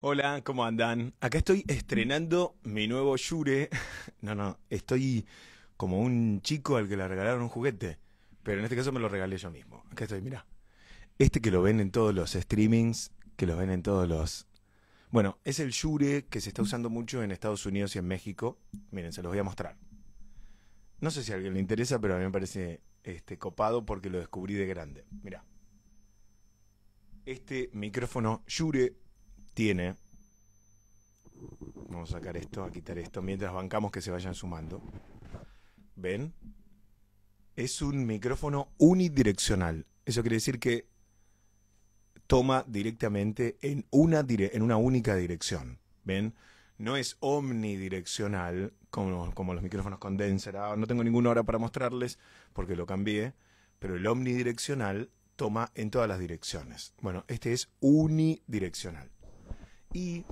Hola, ¿cómo andan? Acá estoy estrenando mi nuevo Yure. No, no, estoy como un chico al que le regalaron un juguete, pero en este caso me lo regalé yo mismo. Acá estoy, mira. Este que lo ven en todos los streamings, que lo ven en todos los... Bueno, es el Yure que se está usando mucho en Estados Unidos y en México. Miren, se los voy a mostrar. No sé si a alguien le interesa, pero a mí me parece este, copado porque lo descubrí de grande. Mira. Este micrófono Yure tiene. Vamos a sacar esto, a quitar esto, mientras bancamos que se vayan sumando. ¿Ven? Es un micrófono unidireccional. Eso quiere decir que toma directamente en una, en una única dirección. ¿Ven? No es omnidireccional como, como los micrófonos condenser. Ah, no tengo ninguna hora para mostrarles porque lo cambié. Pero el omnidireccional toma en todas las direcciones. Bueno, este es unidireccional y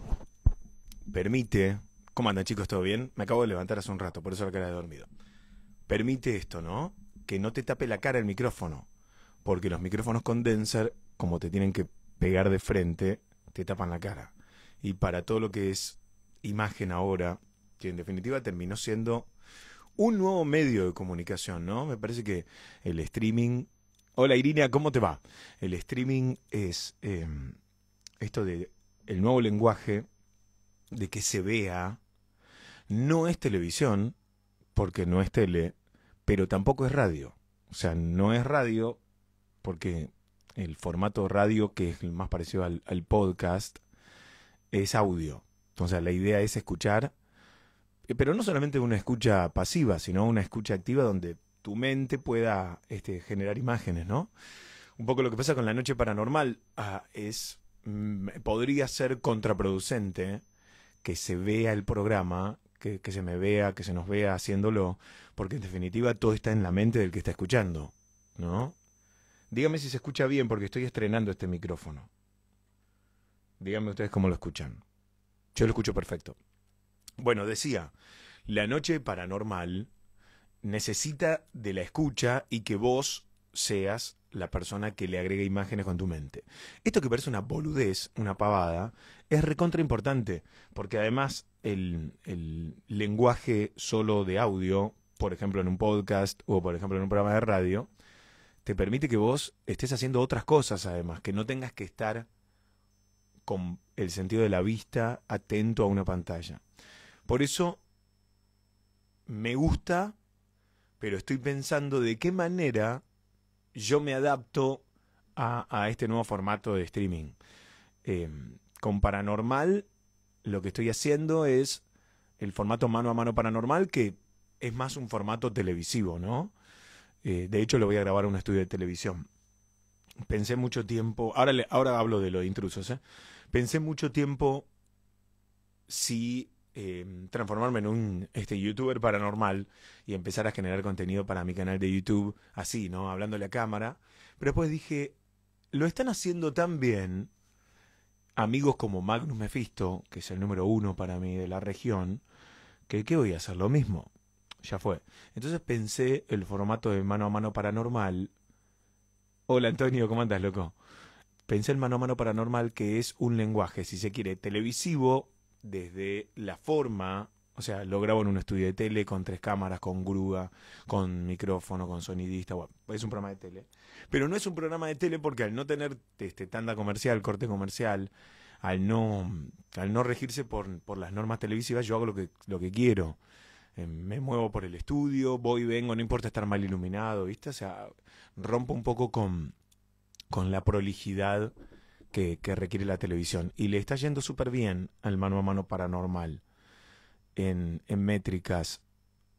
permite, ¿cómo andan chicos? ¿Todo bien? Me acabo de levantar hace un rato, por eso la cara de dormido. Permite esto, ¿no? Que no te tape la cara el micrófono, porque los micrófonos condenser, como te tienen que pegar de frente, te tapan la cara. Y para todo lo que es imagen ahora, que en definitiva terminó siendo un nuevo medio de comunicación, ¿no? Me parece que el streaming... Hola Irina, ¿cómo te va? El streaming es em, esto de el nuevo lenguaje de que se vea no es televisión, porque no es tele, pero tampoco es radio. O sea, no es radio porque el formato radio, que es el más parecido al, podcast, es audio. Entonces la idea es escuchar, eh, pero no solamente una escucha pasiva, sino una escucha activa donde tu mente pueda este, generar imágenes, ¿no? Un poco lo que pasa con la noche paranormal ah, es podría ser contraproducente que se vea el programa, que, se me vea, que se nos vea haciéndolo, porque en definitiva todo está en la mente del que está escuchando, ¿no? Dígame si se escucha bien, porque estoy estrenando este micrófono. Díganme ustedes cómo lo escuchan. Yo lo escucho perfecto. Bueno, decía, la noche paranormal necesita de la escucha y que vos seas la persona que le agrega imágenes con tu mente. Esto que parece una boludez, una pavada, es recontra importante, porque además el, el lenguaje solo de audio, por ejemplo en un podcast o por ejemplo en un programa de radio, te permite que vos estés haciendo otras cosas además, que no tengas que estar con el sentido de la vista atento a una pantalla. Por eso me gusta, pero estoy pensando de qué manera yo me adapto a, este nuevo formato de streaming. Em, con Paranormal, lo que estoy haciendo es el formato mano a mano Paranormal, que es más un formato televisivo, ¿no? Eh, de hecho, lo voy a grabar en un estudio de televisión. Pensé mucho tiempo, ahora, ahora hablo de lo de intrusos, ¿eh? Pensé mucho tiempo si Em, transformarme en un este, youtuber paranormal y empezar a generar contenido para mi canal de YouTube, así, ¿no? Hablándole a cámara. Pero después dije, lo están haciendo tan bien amigos como Magnus Mephisto, que es el número uno para mí de la región, que ¿qué voy a hacer? Lo mismo. Ya fue. Entonces pensé el formato de mano a mano paranormal. Hola Antonio, ¿cómo andas, loco? Pensé el mano a mano paranormal que es un lenguaje, si se quiere, televisivo desde la forma, o sea, lo grabo en un estudio de tele con tres cámaras, con grúa, con micrófono, con sonidista, es un programa de tele. Pero no es un programa de tele porque al no tener este tanda comercial, corte comercial, al no, al no regirse por, por las normas televisivas, yo hago lo que, lo que quiero. Eh, me muevo por el estudio, voy vengo, no importa estar mal iluminado, ¿viste? O sea, rompo un poco con, con la prolijidad que, requiere la televisión. Y le está yendo súper bien al mano a mano paranormal en, métricas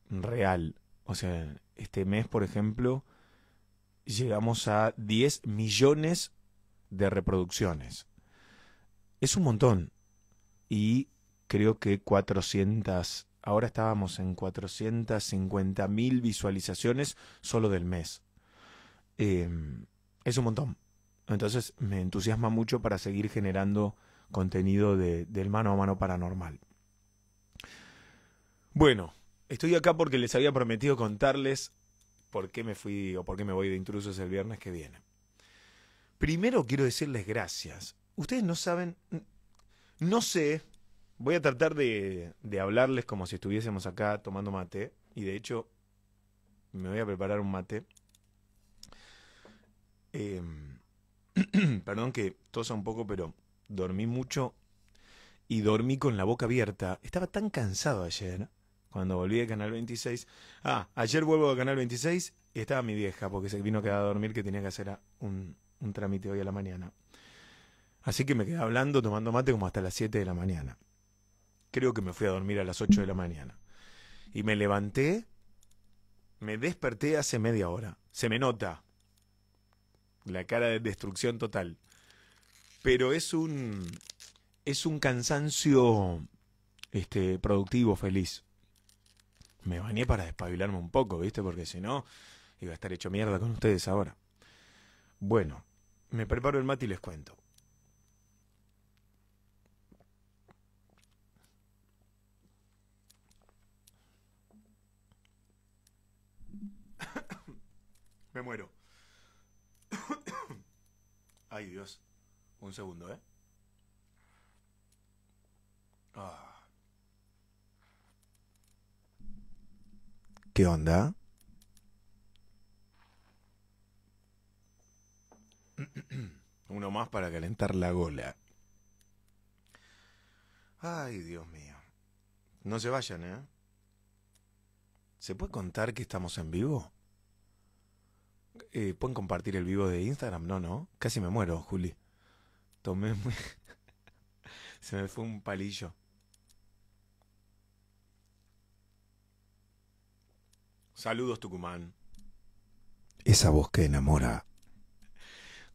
real. O sea, este mes, por ejemplo, llegamos a 10 millones de reproducciones. Es un montón. Y creo que 400, ahora estábamos en 450 mil visualizaciones solo del mes. Eh, es un montón. Entonces me entusiasma mucho para seguir generando contenido de, del mano a mano paranormal. Bueno, estoy acá porque les había prometido contarles por qué me fui o por qué me voy de intrusos el viernes que viene. Primero quiero decirles gracias. Ustedes no saben, No sé, voy a tratar de, de hablarles como si estuviésemos acá tomando mate. Y de hecho, me voy a preparar un mate. Eh, perdón que tosa un poco, pero dormí mucho y dormí con la boca abierta. Estaba tan cansado ayer, cuando volví de Canal 26. Ah, ayer vuelvo a Canal 26 y estaba mi vieja, porque se vino a quedar a dormir que tenía que hacer un, un trámite hoy a la mañana. Así que me quedé hablando, tomando mate como hasta las 7 de la mañana. Creo que me fui a dormir a las 8 de la mañana. Y me levanté, me desperté hace media hora. Se me nota la cara de destrucción total. Pero es un es un cansancio este productivo, feliz. Me bañé para despabilarme un poco, ¿viste? Porque si no iba a estar hecho mierda con ustedes ahora. Bueno, me preparo el mate y les cuento. Me muero. Ay, Dios. Un segundo, ¿eh? Ah. ¿Qué onda? Uno más para calentar la gola. Ay, Dios mío. No se vayan, ¿eh? ¿Se puede contar que estamos en vivo? Eh, ¿Pueden compartir el vivo de Instagram? No, no. Casi me muero, Juli. Tomé muy... Se me fue un palillo. Saludos, Tucumán. Esa voz que enamora.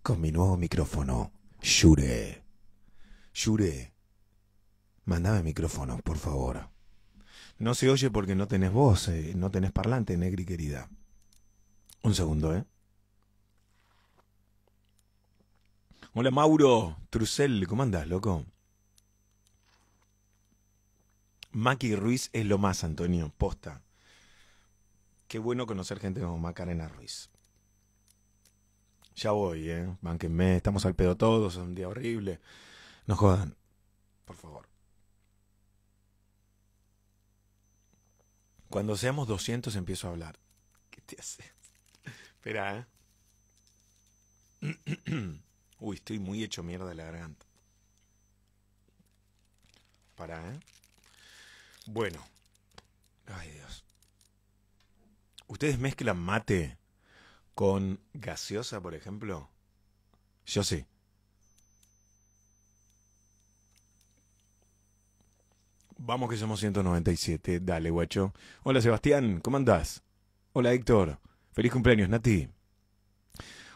Con mi nuevo micrófono, Shure. Shure, mandame micrófono, por favor. No se oye porque no tenés voz, eh, no tenés parlante, Negri querida. Un segundo, ¿eh? Hola Mauro Trucel, ¿cómo andás, loco? Maki Ruiz es lo más, Antonio, posta. Qué bueno conocer gente como Macarena Ruiz. Ya voy, ¿eh? Bánquenme, estamos al pedo todos, es un día horrible. No jodan, por favor. Cuando seamos 200 empiezo a hablar. ¿Qué te hace? Espera, ¿eh? Uy, estoy muy hecho mierda de la garganta. Para, ¿eh? Bueno. Ay, Dios. ¿Ustedes mezclan mate con gaseosa, por ejemplo? Yo sí. Vamos que somos 197. Dale, guacho. Hola, Sebastián. ¿Cómo andás? Hola, Héctor. Feliz cumpleaños, Nati.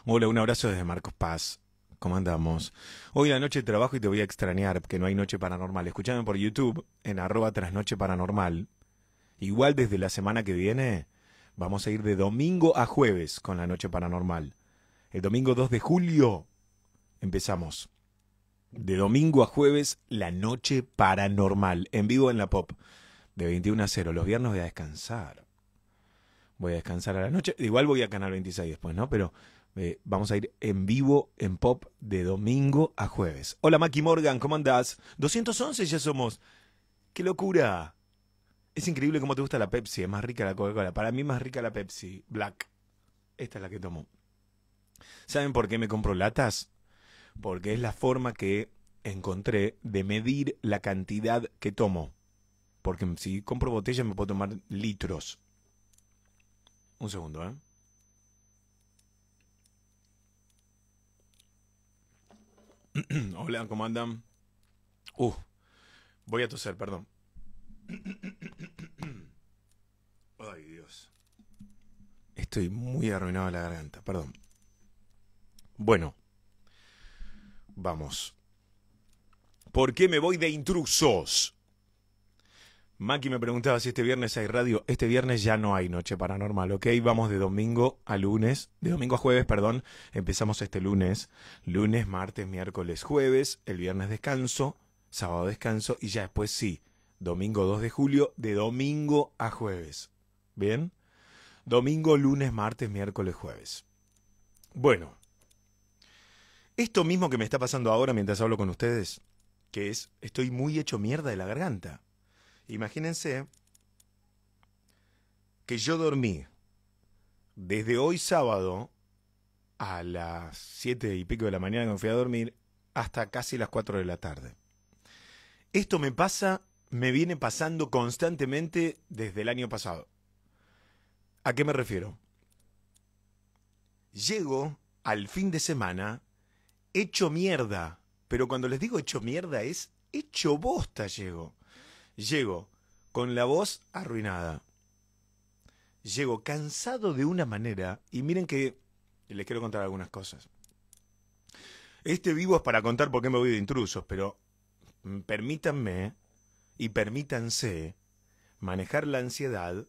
Hola, un abrazo desde Marcos Paz. ¿Cómo andamos? Hoy la noche trabajo y te voy a extrañar, porque no hay noche paranormal. Escuchame por YouTube en arroba trasnoche paranormal. Igual desde la semana que viene vamos a ir de domingo a jueves con la noche paranormal. El domingo 2 de julio empezamos. De domingo a jueves, la noche paranormal, en vivo en la pop, de 21 a 0. Los viernes voy a descansar. Voy a descansar a la noche. Igual voy a Canal 26 después, ¿no? Pero eh, vamos a ir en vivo en pop de domingo a jueves. Hola Maki Morgan, ¿cómo andás? 211 ya somos. ¡Qué locura! Es increíble cómo te gusta la Pepsi, es más rica la Coca-Cola. Para mí más rica la Pepsi, Black. Esta es la que tomo. ¿Saben por qué me compro latas? Porque es la forma que encontré de medir la cantidad que tomo. Porque si compro botella me puedo tomar litros. Un segundo, ¿eh? Hola, ¿cómo andan? Uh, voy a toser, perdón. Ay, Dios. Estoy muy arruinado la garganta, perdón. Bueno, vamos. ¿Por qué me voy de intrusos? Maki me preguntaba si este viernes hay radio. Este viernes ya no hay Noche Paranormal, ¿ok? Vamos de domingo a lunes, de domingo a jueves, perdón. Empezamos este lunes. Lunes, martes, miércoles, jueves. El viernes descanso, sábado descanso y ya después sí. Domingo 2 de julio, de domingo a jueves. ¿Bien? Domingo, lunes, martes, miércoles, jueves. Bueno. Esto mismo que me está pasando ahora mientras hablo con ustedes, que es, estoy muy hecho mierda de la garganta. Imagínense que yo dormí desde hoy sábado a las siete y pico de la mañana que me fui a dormir hasta casi las 4 de la tarde. Esto me pasa, me viene pasando constantemente desde el año pasado. ¿A qué me refiero? Llego al fin de semana hecho mierda, pero cuando les digo hecho mierda es hecho bosta llego. Llego con la voz arruinada. Llego cansado de una manera y miren que les quiero contar algunas cosas. Este vivo es para contar por qué me voy de intrusos, pero permítanme y permítanse manejar la ansiedad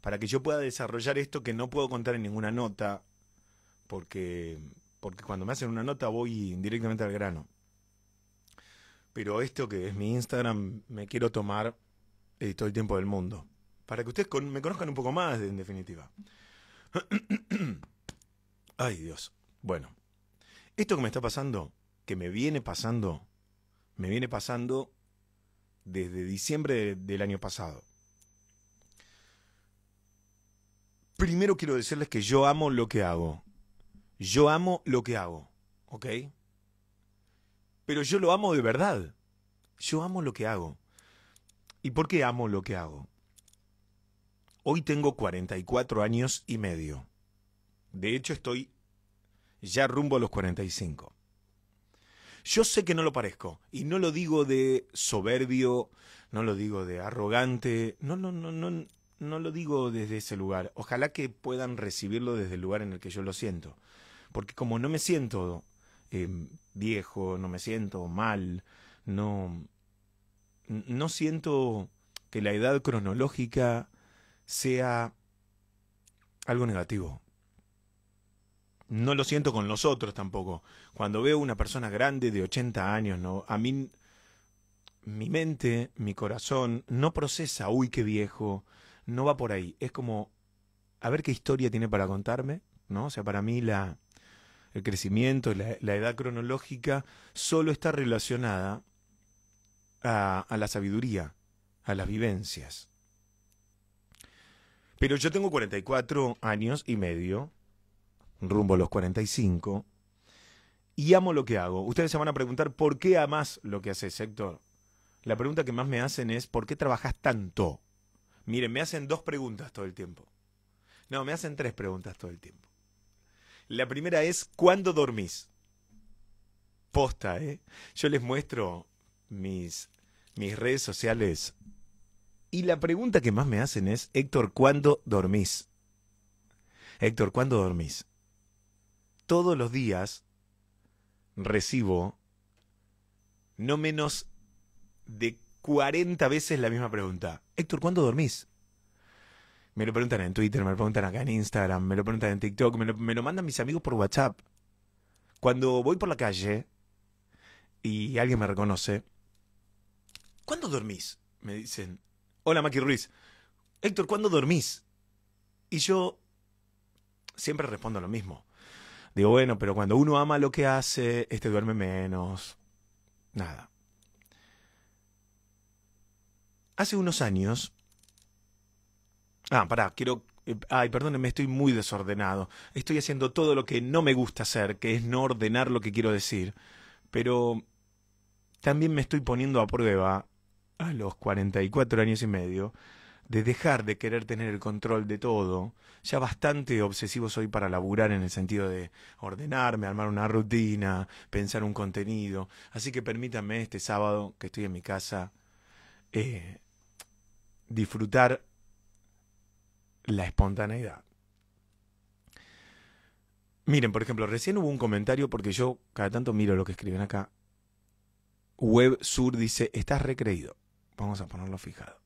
para que yo pueda desarrollar esto que no puedo contar en ninguna nota, porque, porque cuando me hacen una nota voy directamente al grano. Pero esto que es mi Instagram me quiero tomar eh, todo el tiempo del mundo, para que ustedes me conozcan un poco más, en definitiva. Ay Dios. Bueno, esto que me está pasando, que me viene pasando, me viene pasando desde diciembre del año pasado. Primero quiero decirles que yo amo lo que hago. Yo amo lo que hago, ¿ok? Pero yo lo amo de verdad. Yo amo lo que hago. ¿Y por qué amo lo que hago? Hoy tengo 44 años y medio. De hecho, estoy ya rumbo a los 45. Yo sé que no lo parezco, y no lo digo de soberbio, no lo digo de arrogante, no, no, no, no, no lo digo desde ese lugar. Ojalá que puedan recibirlo desde el lugar en el que yo lo siento. Porque como no me siento em, viejo, no me siento mal, no, no siento que la edad cronológica sea algo negativo no lo siento con los otros tampoco. Cuando veo una persona grande de 80 años, no, a mí mi mente, mi corazón no procesa, uy, qué viejo, no va por ahí. Es como a ver qué historia tiene para contarme, ¿no? O sea, para mí la el crecimiento, la, la edad cronológica solo está relacionada a, a la sabiduría, a las vivencias. Pero yo tengo 44 años y medio rumbo a los 45, y amo lo que hago. Ustedes se van a preguntar, ¿por qué amas lo que haces, Héctor? La pregunta que más me hacen es, ¿por qué trabajas tanto? Miren, me hacen dos preguntas todo el tiempo. No, me hacen tres preguntas todo el tiempo. La primera es, ¿cuándo dormís? Posta, ¿eh? Yo les muestro mis, mis redes sociales. Y la pregunta que más me hacen es, Héctor, ¿cuándo dormís? Héctor, ¿cuándo dormís? todos los días recibo no menos de 40 veces la misma pregunta. Héctor, ¿cuándo dormís? Me lo preguntan en Twitter, me lo preguntan acá en Instagram, me lo preguntan en TikTok, me lo, me lo mandan mis amigos por WhatsApp. Cuando voy por la calle y alguien me reconoce, ¿cuándo dormís? Me dicen, hola Maki Ruiz, Héctor, ¿cuándo dormís? Y yo siempre respondo lo mismo. Digo, bueno, pero cuando uno ama lo que hace, este duerme menos. Nada. Hace unos años. Ah, pará, quiero. Eh, ay, perdónenme, estoy muy desordenado. Estoy haciendo todo lo que no me gusta hacer, que es no ordenar lo que quiero decir. Pero también me estoy poniendo a prueba a los 44 años y medio de dejar de querer tener el control de todo. Ya bastante obsesivo soy para laburar en el sentido de ordenarme, armar una rutina, pensar un contenido. Así que permítanme este sábado que estoy en mi casa eh, disfrutar la espontaneidad. Miren, por ejemplo, recién hubo un comentario porque yo cada tanto miro lo que escriben acá. Web Sur dice, estás recreído. Vamos a ponerlo fijado.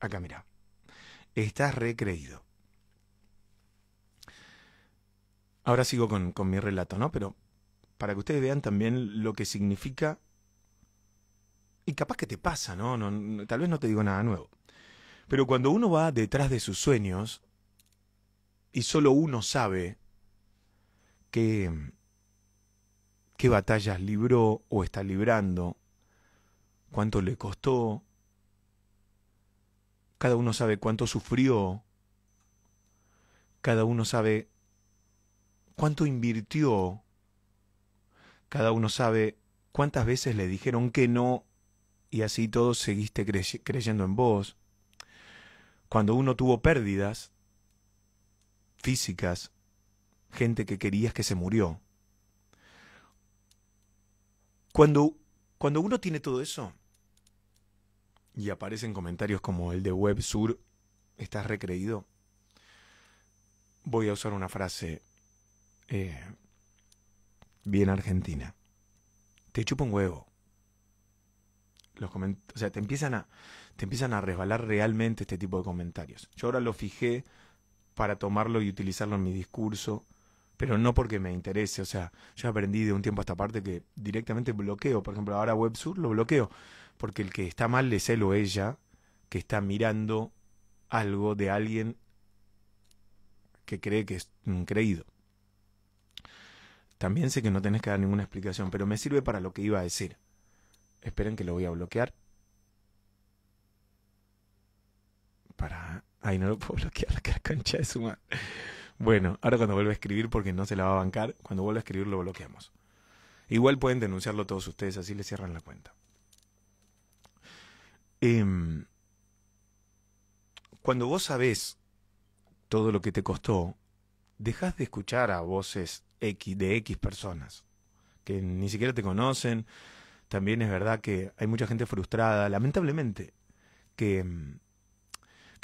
Acá mira. Estás recreído. Ahora sigo con, con mi relato, ¿no? Pero para que ustedes vean también lo que significa. Y capaz que te pasa, ¿no? no tal vez no te digo nada nuevo. Pero cuando uno va detrás de sus sueños y solo uno sabe qué, qué batallas libró o está librando, cuánto le costó, cada uno sabe cuánto sufrió, cada uno sabe cuánto invirtió, cada uno sabe cuántas veces le dijeron que no y así todos seguiste creyendo en vos. Cuando uno tuvo pérdidas físicas, gente que querías que se murió. Cuando, cuando uno tiene todo eso y aparecen comentarios como el de WebSur, ¿estás recreído? Voy a usar una frase eh, bien argentina. Te chupa un huevo. Los o sea, te empiezan a te empiezan a resbalar realmente este tipo de comentarios. Yo ahora lo fijé para tomarlo y utilizarlo en mi discurso, pero no porque me interese. O sea, yo aprendí de un tiempo a esta parte que directamente bloqueo. Por ejemplo, ahora WebSur lo bloqueo, porque el que está mal es él o ella que está mirando algo de alguien que cree que es un creído. También sé que no tenés que dar ninguna explicación, pero me sirve para lo que iba a decir. Esperen que lo voy a bloquear. Para... Ay, no lo puedo bloquear, que la cancha de su. Bueno, ahora cuando vuelva a escribir, porque no se la va a bancar, cuando vuelva a escribir lo bloqueamos. Igual pueden denunciarlo todos ustedes, así le cierran la cuenta. Em, cuando vos sabés todo lo que te costó, dejas de escuchar a voces X, de X personas que ni siquiera te conocen. También es verdad que hay mucha gente frustrada, lamentablemente, que, mm,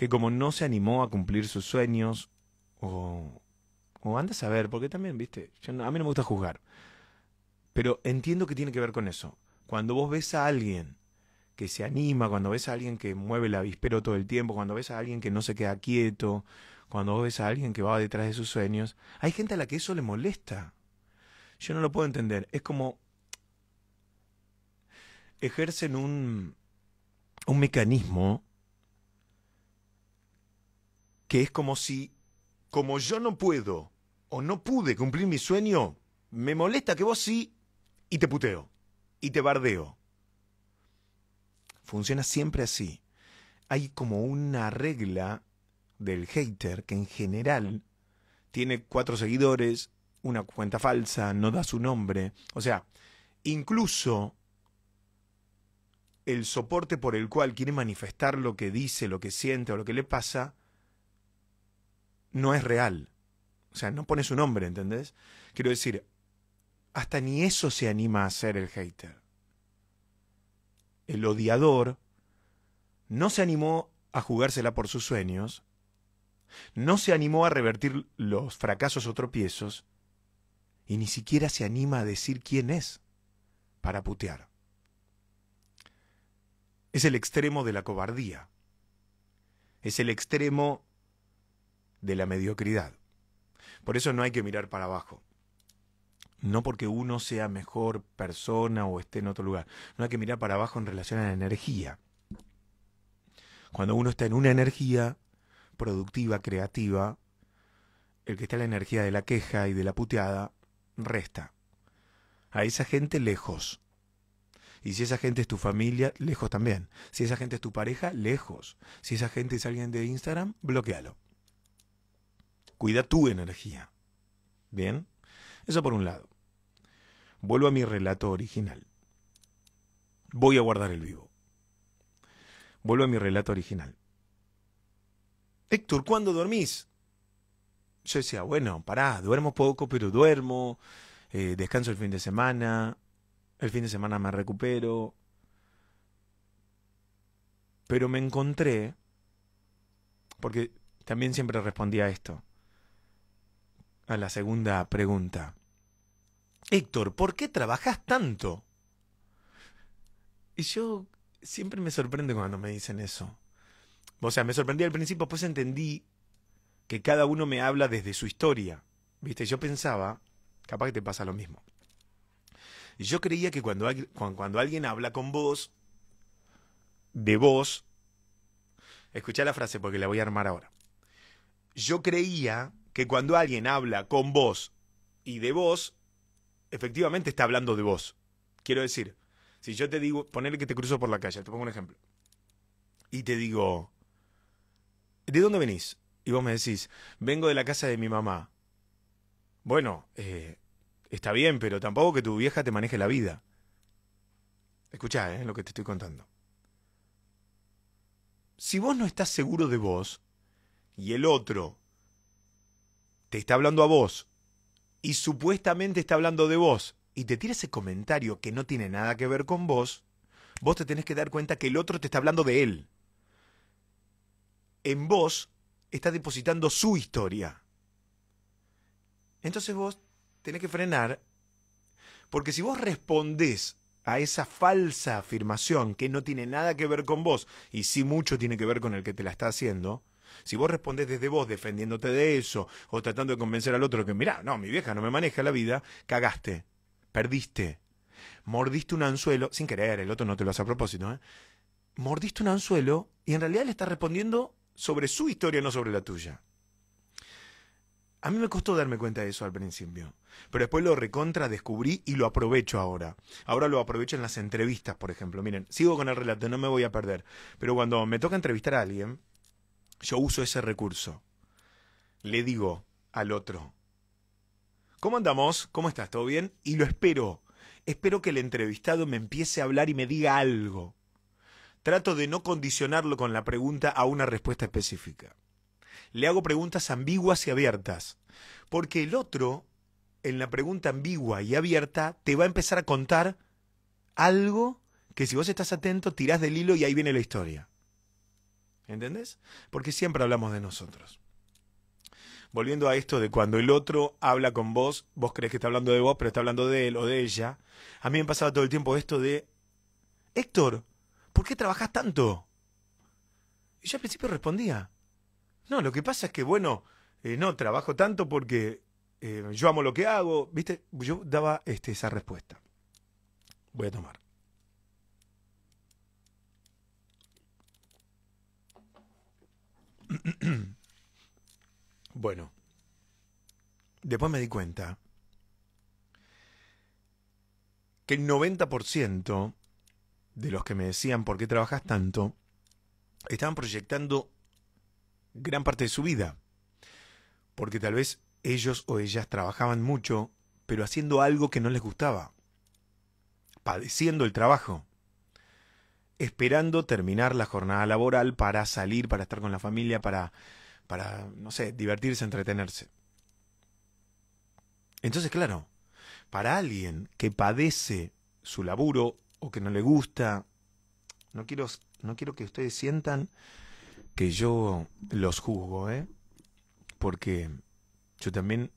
que como no se animó a cumplir sus sueños, o, o anda a saber, porque también, viste, yo a mí no me gusta juzgar, pero entiendo que tiene que ver con eso. Cuando vos ves a alguien que se anima, cuando ves a alguien que mueve el avispero todo el tiempo, cuando ves a alguien que no se queda quieto, cuando vos ves a alguien que va detrás de sus sueños, hay gente a la que eso le molesta. Yo no lo puedo entender. Es como ejercen un, un mecanismo que es como si, como yo no puedo o no pude cumplir mi sueño, me molesta que vos sí y te puteo y te bardeo. Funciona siempre así. Hay como una regla del hater que en general tiene cuatro seguidores, una cuenta falsa, no da su nombre. O sea, incluso el soporte por el cual quiere manifestar lo que dice, lo que siente o lo que le pasa, no es real. O sea, no pone su nombre, ¿entendés? Quiero decir, hasta ni eso se anima a hacer el hater. El odiador no se animó a jugársela por sus sueños no se animó a revertir los fracasos o tropiezos y ni siquiera se anima a decir quién es para putear. Es el extremo de la cobardía. Es el extremo de la mediocridad. Por eso no hay que mirar para abajo. No porque uno sea mejor persona o esté en otro lugar. No hay que mirar para abajo en relación a la energía. Cuando uno está en una energía, productiva, creativa, el que está en la energía de la queja y de la puteada, resta. A esa gente lejos. Y si esa gente es tu familia, lejos también. Si esa gente es tu pareja, lejos. Si esa gente es alguien de Instagram, bloquealo. Cuida tu energía. ¿Bien? Eso por un lado. Vuelvo a mi relato original. Voy a guardar el vivo. Vuelvo a mi relato original. Héctor, ¿cuándo dormís? Yo decía, bueno, pará, duermo poco, pero duermo, eh, descanso el fin de semana, el fin de semana me recupero. Pero me encontré, porque también siempre respondía a esto, a la segunda pregunta. Héctor, ¿por qué trabajas tanto? Y yo siempre me sorprende cuando me dicen eso. O sea, me sorprendí al principio, pues entendí que cada uno me habla desde su historia. ¿Viste? Yo pensaba, capaz que te pasa lo mismo. Yo creía que cuando, cuando alguien habla con vos, de vos, escucha la frase porque la voy a armar ahora. Yo creía que cuando alguien habla con vos y de vos, efectivamente está hablando de vos. Quiero decir, si yo te digo, ponerle que te cruzo por la calle, te pongo un ejemplo, y te digo, ¿de dónde venís? Y vos me decís, vengo de la casa de mi mamá. Bueno, eh, está bien, pero tampoco que tu vieja te maneje la vida. Escuchá, ¿eh? lo que te estoy contando. Si vos no estás seguro de vos y el otro te está hablando a vos y supuestamente está hablando de vos y te tira ese comentario que no tiene nada que ver con vos, vos te tenés que dar cuenta que el otro te está hablando de él. En vos está depositando su historia. Entonces vos tenés que frenar, porque si vos respondés a esa falsa afirmación que no tiene nada que ver con vos y sí mucho tiene que ver con el que te la está haciendo, si vos respondés desde vos defendiéndote de eso o tratando de convencer al otro que, mirá, no, mi vieja no me maneja la vida, cagaste, perdiste, mordiste un anzuelo, sin querer, el otro no te lo hace a propósito, ¿eh? mordiste un anzuelo y en realidad le estás respondiendo sobre su historia, no sobre la tuya. A mí me costó darme cuenta de eso al principio, pero después lo recontra descubrí y lo aprovecho ahora. Ahora lo aprovecho en las entrevistas, por ejemplo. Miren, sigo con el relato, no me voy a perder, pero cuando me toca entrevistar a alguien, yo uso ese recurso. Le digo al otro, ¿cómo andamos? ¿Cómo estás? ¿Todo bien? Y lo espero. Espero que el entrevistado me empiece a hablar y me diga algo. Trato de no condicionarlo con la pregunta a una respuesta específica le hago preguntas ambiguas y abiertas. Porque el otro, en la pregunta ambigua y abierta, te va a empezar a contar algo que si vos estás atento, tirás del hilo y ahí viene la historia. ¿Entendés? Porque siempre hablamos de nosotros. Volviendo a esto de cuando el otro habla con vos, vos crees que está hablando de vos, pero está hablando de él o de ella. A mí me pasaba todo el tiempo esto de, Héctor, ¿por qué trabajas tanto? Y yo al principio respondía, no, lo que pasa es que, bueno, eh, no trabajo tanto porque eh, yo amo lo que hago, ¿viste? Yo daba este, esa respuesta. Voy a tomar. bueno, después me di cuenta que el 90% de los que me decían por qué trabajas tanto estaban proyectando gran parte de su vida. Porque tal vez ellos o ellas trabajaban mucho, pero haciendo algo que no les gustaba. Padeciendo el trabajo. Esperando terminar la jornada laboral para salir, para estar con la familia, para, para, no sé, divertirse, entretenerse. Entonces, claro, para alguien que padece su laburo o que no le gusta, no quiero, no quiero que ustedes sientan que yo los juzgo, ¿eh? Porque yo también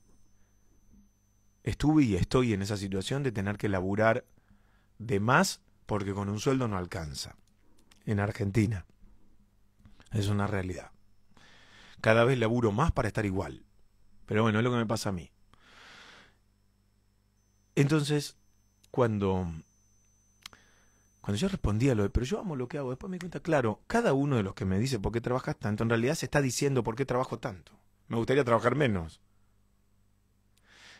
estuve y estoy en esa situación de tener que laburar de más porque con un sueldo no alcanza. En Argentina. Es una realidad. Cada vez laburo más para estar igual. Pero bueno, es lo que me pasa a mí. Entonces, cuando cuando yo respondía lo de, pero yo amo lo que hago, después me cuenta, claro, cada uno de los que me dice por qué trabajas tanto, en realidad se está diciendo por qué trabajo tanto. Me gustaría trabajar menos.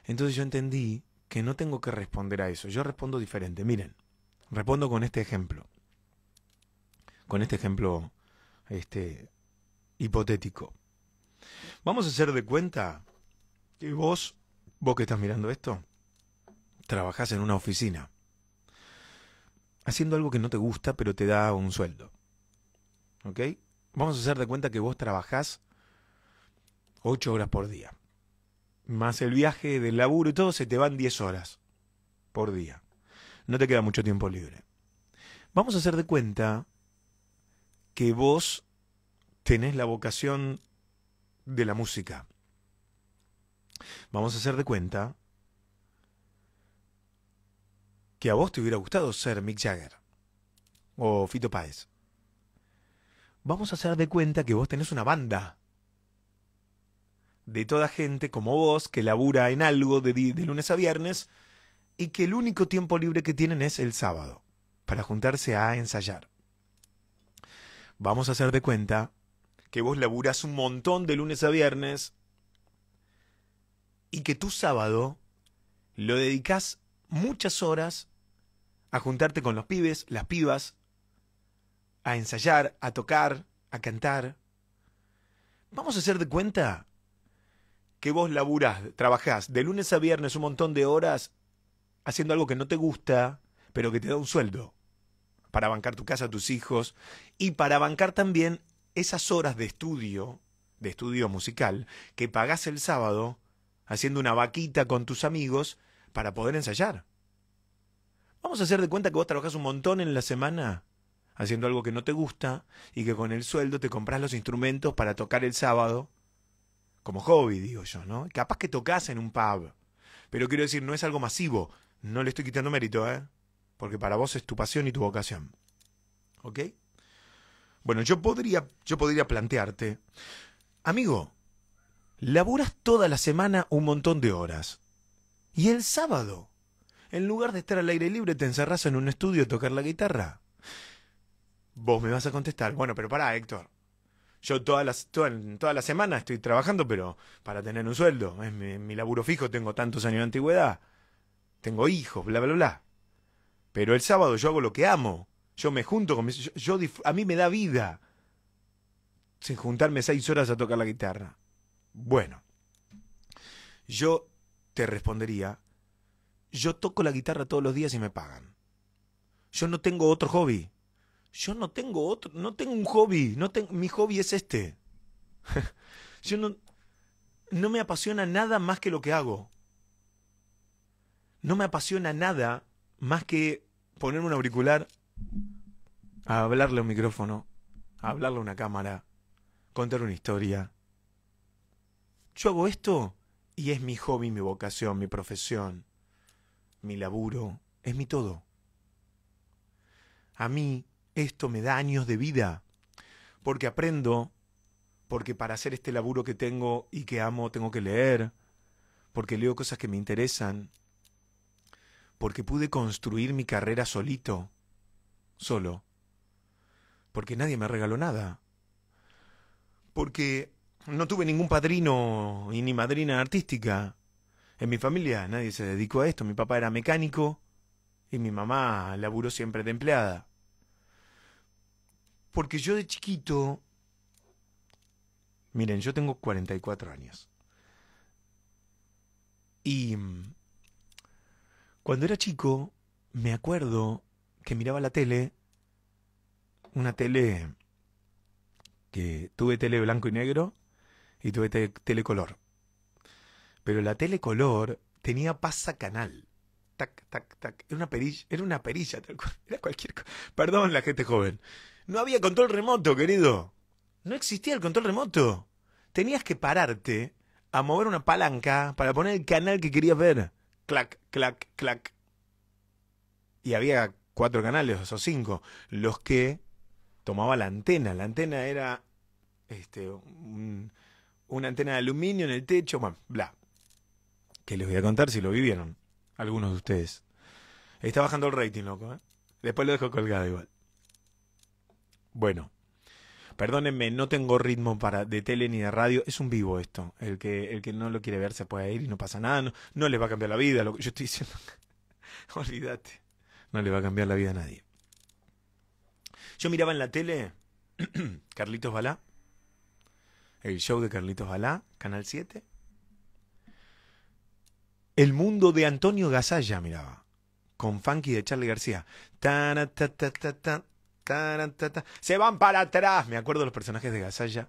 Entonces yo entendí que no tengo que responder a eso, yo respondo diferente. Miren, respondo con este ejemplo. Con este ejemplo este hipotético. Vamos a hacer de cuenta que vos, vos que estás mirando esto, trabajás en una oficina haciendo algo que no te gusta, pero te da un sueldo. ¿Ok? Vamos a hacer de cuenta que vos trabajás ocho horas por día. Más el viaje del laburo y todo, se te van 10 horas por día. No te queda mucho tiempo libre. Vamos a hacer de cuenta que vos tenés la vocación de la música. Vamos a hacer de cuenta que a vos te hubiera gustado ser Mick Jagger o Fito Páez. Vamos a hacer de cuenta que vos tenés una banda de toda gente como vos que labura en algo de, de lunes a viernes y que el único tiempo libre que tienen es el sábado para juntarse a ensayar. Vamos a hacer de cuenta que vos laburas un montón de lunes a viernes y que tu sábado lo dedicas muchas horas a juntarte con los pibes, las pibas, a ensayar, a tocar, a cantar. Vamos a hacer de cuenta que vos laburás, trabajás de lunes a viernes un montón de horas haciendo algo que no te gusta, pero que te da un sueldo para bancar tu casa, tus hijos y para bancar también esas horas de estudio, de estudio musical, que pagás el sábado haciendo una vaquita con tus amigos para poder ensayar. Vamos a hacer de cuenta que vos trabajás un montón en la semana haciendo algo que no te gusta y que con el sueldo te compras los instrumentos para tocar el sábado como hobby, digo yo, ¿no? Capaz que tocas en un pub, pero quiero decir, no es algo masivo. No le estoy quitando mérito, ¿eh? Porque para vos es tu pasión y tu vocación. ¿Ok? Bueno, yo podría, yo podría plantearte, amigo, laburas toda la semana un montón de horas. ¿Y el sábado? En lugar de estar al aire libre, te encerras en un estudio a tocar la guitarra. Vos me vas a contestar, bueno, pero pará, Héctor. Yo toda la, toda, la semana estoy trabajando, pero para tener un sueldo. Es mi, laburo fijo, tengo tantos años de antigüedad. Tengo hijos, bla, bla, bla. Pero el sábado yo hago lo que amo. Yo me junto con mis... Yo, a mí me da vida sin juntarme seis horas a tocar la guitarra. Bueno, yo te respondería, yo toco la guitarra todos los días y me pagan. Yo no tengo otro hobby yo no tengo otro, no tengo un hobby, no mi hobby es este. yo no, no me apasiona nada más que lo que hago. No me apasiona nada más que ponerme un auricular, a hablarle a un micrófono, a hablarle a una cámara, contar una historia. Yo hago esto y es mi hobby, mi vocación, mi profesión, mi laburo, es mi todo. A mí esto me da años de vida, porque aprendo, porque para hacer este laburo que tengo y que amo tengo que leer, porque leo cosas que me interesan, porque pude construir mi carrera solito, solo, porque nadie me regaló nada, porque no tuve ningún padrino y ni madrina artística. En mi familia nadie se dedicó a esto, mi papá era mecánico y mi mamá laburó siempre de empleada. Porque yo de chiquito, miren, yo tengo 44 años. Y mm, cuando era chico, me acuerdo que miraba la tele, una tele que tuve tele blanco y negro y tuve tele color. Pero la tele color tenía pasa canal. Tac, tac, tac. Era una perilla, era una perilla, Era cualquier cosa. Perdón la gente joven. No había control remoto, querido. No existía el control remoto. Tenías que pararte a mover una palanca para poner el canal que querías ver. Clac, clac, clac. Y había cuatro canales o cinco. Los que tomaba la antena. La antena era este, una antena de aluminio en el techo. Bueno, bla. Que les voy a contar si lo vivieron. Algunos de ustedes. Está bajando el rating, loco. ¿eh? Después lo dejo colgado igual. Bueno, perdónenme, no tengo ritmo para de tele ni de radio. Es un vivo esto. El que, el que no lo quiere ver se puede ir y no pasa nada. No, no le va a cambiar la vida. Lo que yo estoy diciendo. Olvídate. No le va a cambiar la vida a nadie. Yo miraba en la tele Carlitos Balá. El show de Carlitos Balá, Canal 7. El mundo de Antonio Gasalla miraba. Con Funky de Charlie García. ta, ta, ta, se van para atrás. Me acuerdo de los personajes de Gasalla.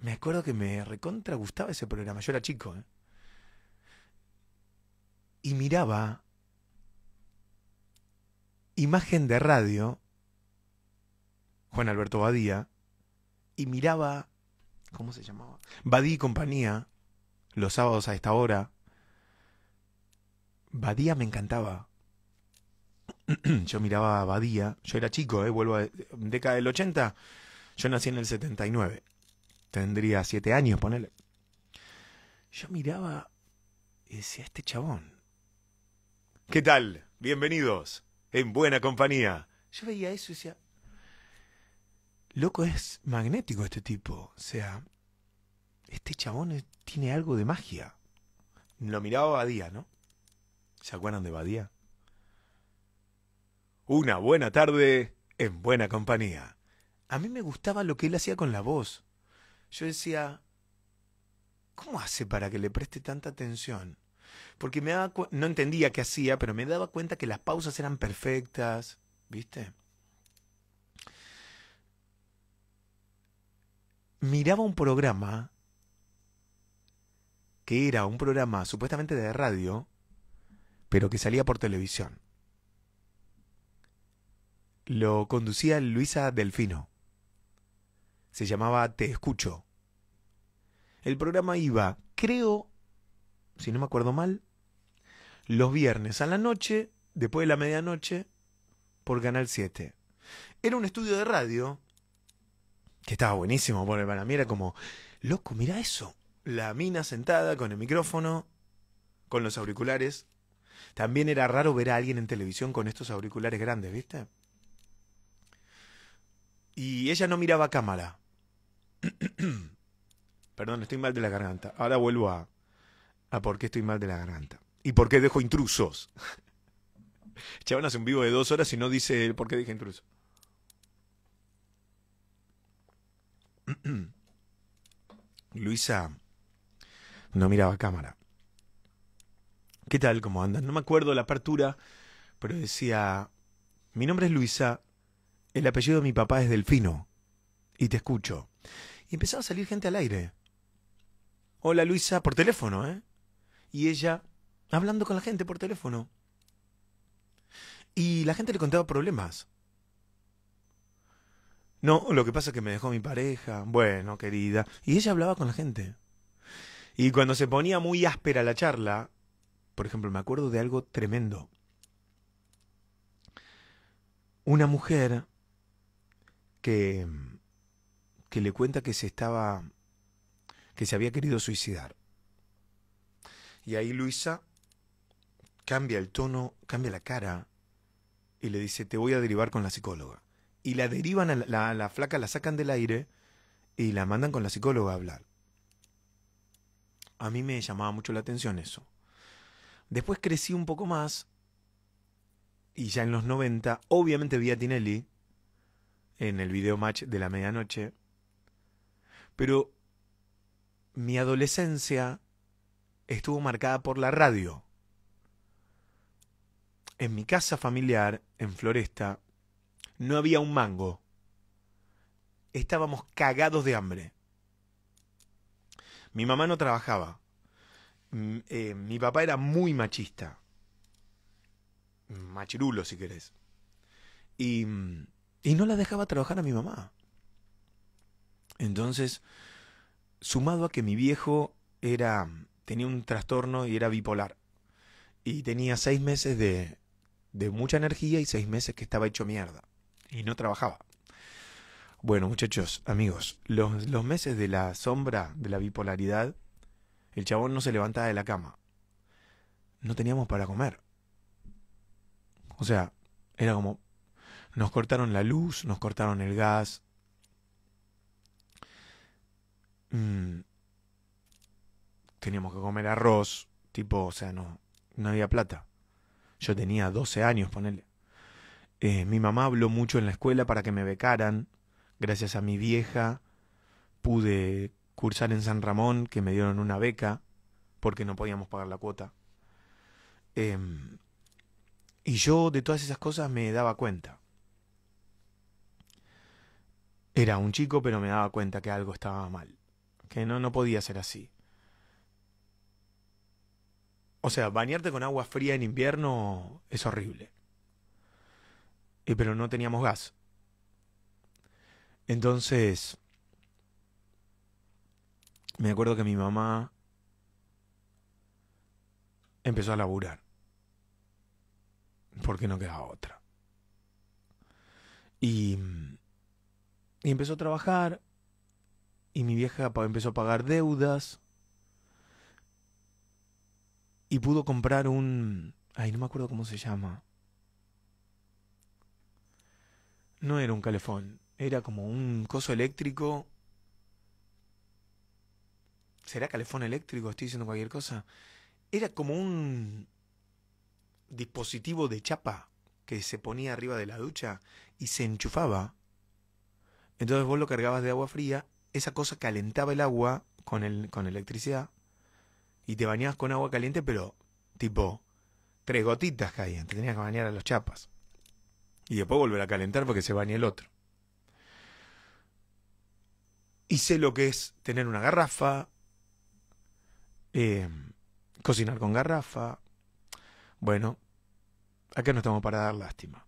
Me acuerdo que me recontra gustaba ese programa. Yo era chico. ¿eh? Y miraba imagen de radio, Juan Alberto Badía, y miraba, ¿cómo se llamaba? Badía y compañía, los sábados a esta hora. Badía me encantaba. yo miraba a Badía, yo era chico, ¿eh? vuelvo a década del 80, yo nací en el 79, tendría siete años, ponele. Yo miraba y decía, este chabón. ¿Qué tal? Bienvenidos, en buena compañía. Yo veía eso y decía, loco, es magnético este tipo, o sea, este chabón tiene algo de magia. Lo miraba a Badía, ¿no? ¿Se acuerdan de Badía? Una buena tarde en buena compañía. A mí me gustaba lo que él hacía con la voz. Yo decía, ¿cómo hace para que le preste tanta atención? Porque me daba no entendía qué hacía, pero me daba cuenta que las pausas eran perfectas, ¿viste? Miraba un programa que era un programa supuestamente de radio, pero que salía por televisión. Lo conducía Luisa Delfino. Se llamaba Te Escucho. El programa iba, creo, si no me acuerdo mal, los viernes a la noche, después de la medianoche, por Canal 7. Era un estudio de radio que estaba buenísimo, porque para mí era como, loco, mira eso. La mina sentada con el micrófono, con los auriculares. También era raro ver a alguien en televisión con estos auriculares grandes, ¿viste? Y ella no miraba cámara. Perdón, estoy mal de la garganta. Ahora vuelvo a, a por qué estoy mal de la garganta. Y por qué dejo intrusos. Chabón hace un vivo de dos horas y no dice por qué dije intrusos. Luisa no miraba cámara. ¿Qué tal? ¿Cómo andan? No me acuerdo la apertura, pero decía, mi nombre es Luisa, el apellido de mi papá es Delfino, y te escucho. Y empezaba a salir gente al aire. Hola Luisa, por teléfono, ¿eh? Y ella hablando con la gente por teléfono. Y la gente le contaba problemas. No, lo que pasa es que me dejó mi pareja. Bueno, querida. Y ella hablaba con la gente. Y cuando se ponía muy áspera la charla, por ejemplo, me acuerdo de algo tremendo. Una mujer que, le cuenta que se estaba, que se había querido suicidar. Y ahí Luisa cambia el tono, cambia la cara y le dice, te voy a derivar con la psicóloga y la derivan a la, la, flaca, la sacan del aire y la mandan con la psicóloga a hablar. A mí me llamaba mucho la atención eso. Después crecí un poco más y ya en los 90, obviamente vi a Tinelli en el video match de la medianoche, pero mi adolescencia estuvo marcada por la radio. En mi casa familiar, en Floresta, no había un mango. Estábamos cagados de hambre. Mi mamá no trabajaba. Eh, mi papá era muy machista. Machirulo, si querés. Y, y no la dejaba trabajar a mi mamá. Entonces, sumado a que mi viejo era tenía un trastorno y era bipolar. Y tenía seis meses de, de mucha energía y seis meses que estaba hecho mierda y no trabajaba. Bueno, muchachos, amigos, los, los meses de la sombra de la bipolaridad, el chabón no se levantaba de la cama. No teníamos para comer. O sea, era como, nos cortaron la luz, nos cortaron el gas. Mm, teníamos que comer arroz, tipo, o sea, no, no había plata. Yo tenía 12 años, ponele. Eh, mi mamá habló mucho en la escuela para que me becaran. Gracias a mi vieja pude cursar en San Ramón, que me dieron una beca, porque no podíamos pagar la cuota. Em, y yo de todas esas cosas me daba cuenta. Era un chico, pero me daba cuenta que algo estaba mal, que no, no podía ser así. O sea, bañarte con agua fría en invierno es horrible. Eh, pero no teníamos gas. Entonces, me acuerdo que mi mamá empezó a laburar. Porque no quedaba otra. Y, y empezó a trabajar. Y mi vieja empezó a pagar deudas. Y pudo comprar un... Ay, no me acuerdo cómo se llama. No era un calefón, era como un coso eléctrico. ¿Será calefón eléctrico? Estoy diciendo cualquier cosa. Era como un... dispositivo de chapa que se ponía arriba de la ducha y se enchufaba. Entonces vos lo cargabas de agua fría, esa cosa calentaba el agua con, el, con electricidad y te bañabas con agua caliente, pero tipo tres gotitas caían, te tenías que bañar a los chapas. Y después volver a calentar porque se baña el otro. Y sé lo que es tener una garrafa, eh, cocinar con garrafa. Bueno, acá no estamos para dar lástima.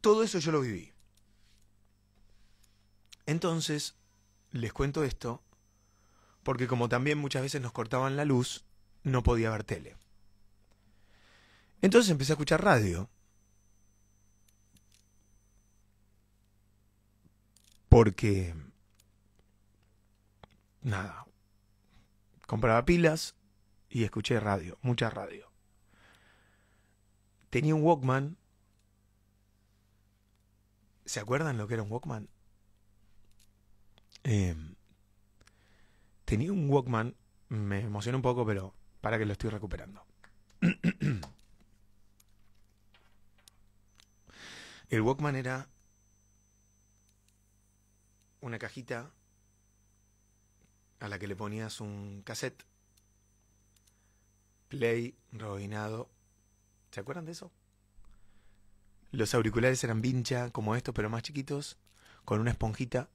Todo eso yo lo viví. Entonces, les cuento esto, porque como también muchas veces nos cortaban la luz, no podía ver tele. Entonces empecé a escuchar radio. Porque... Nada. Compraba pilas y escuché radio, mucha radio. Tenía un Walkman. ¿Se acuerdan lo que era un Walkman? Eh, tenía un Walkman. Me emociona un poco, pero para que lo estoy recuperando. El Walkman era una cajita a la que le ponías un cassette, play, rebobinado. ¿Se acuerdan de eso? Los auriculares eran vincha, como estos, pero más chiquitos, con una esponjita.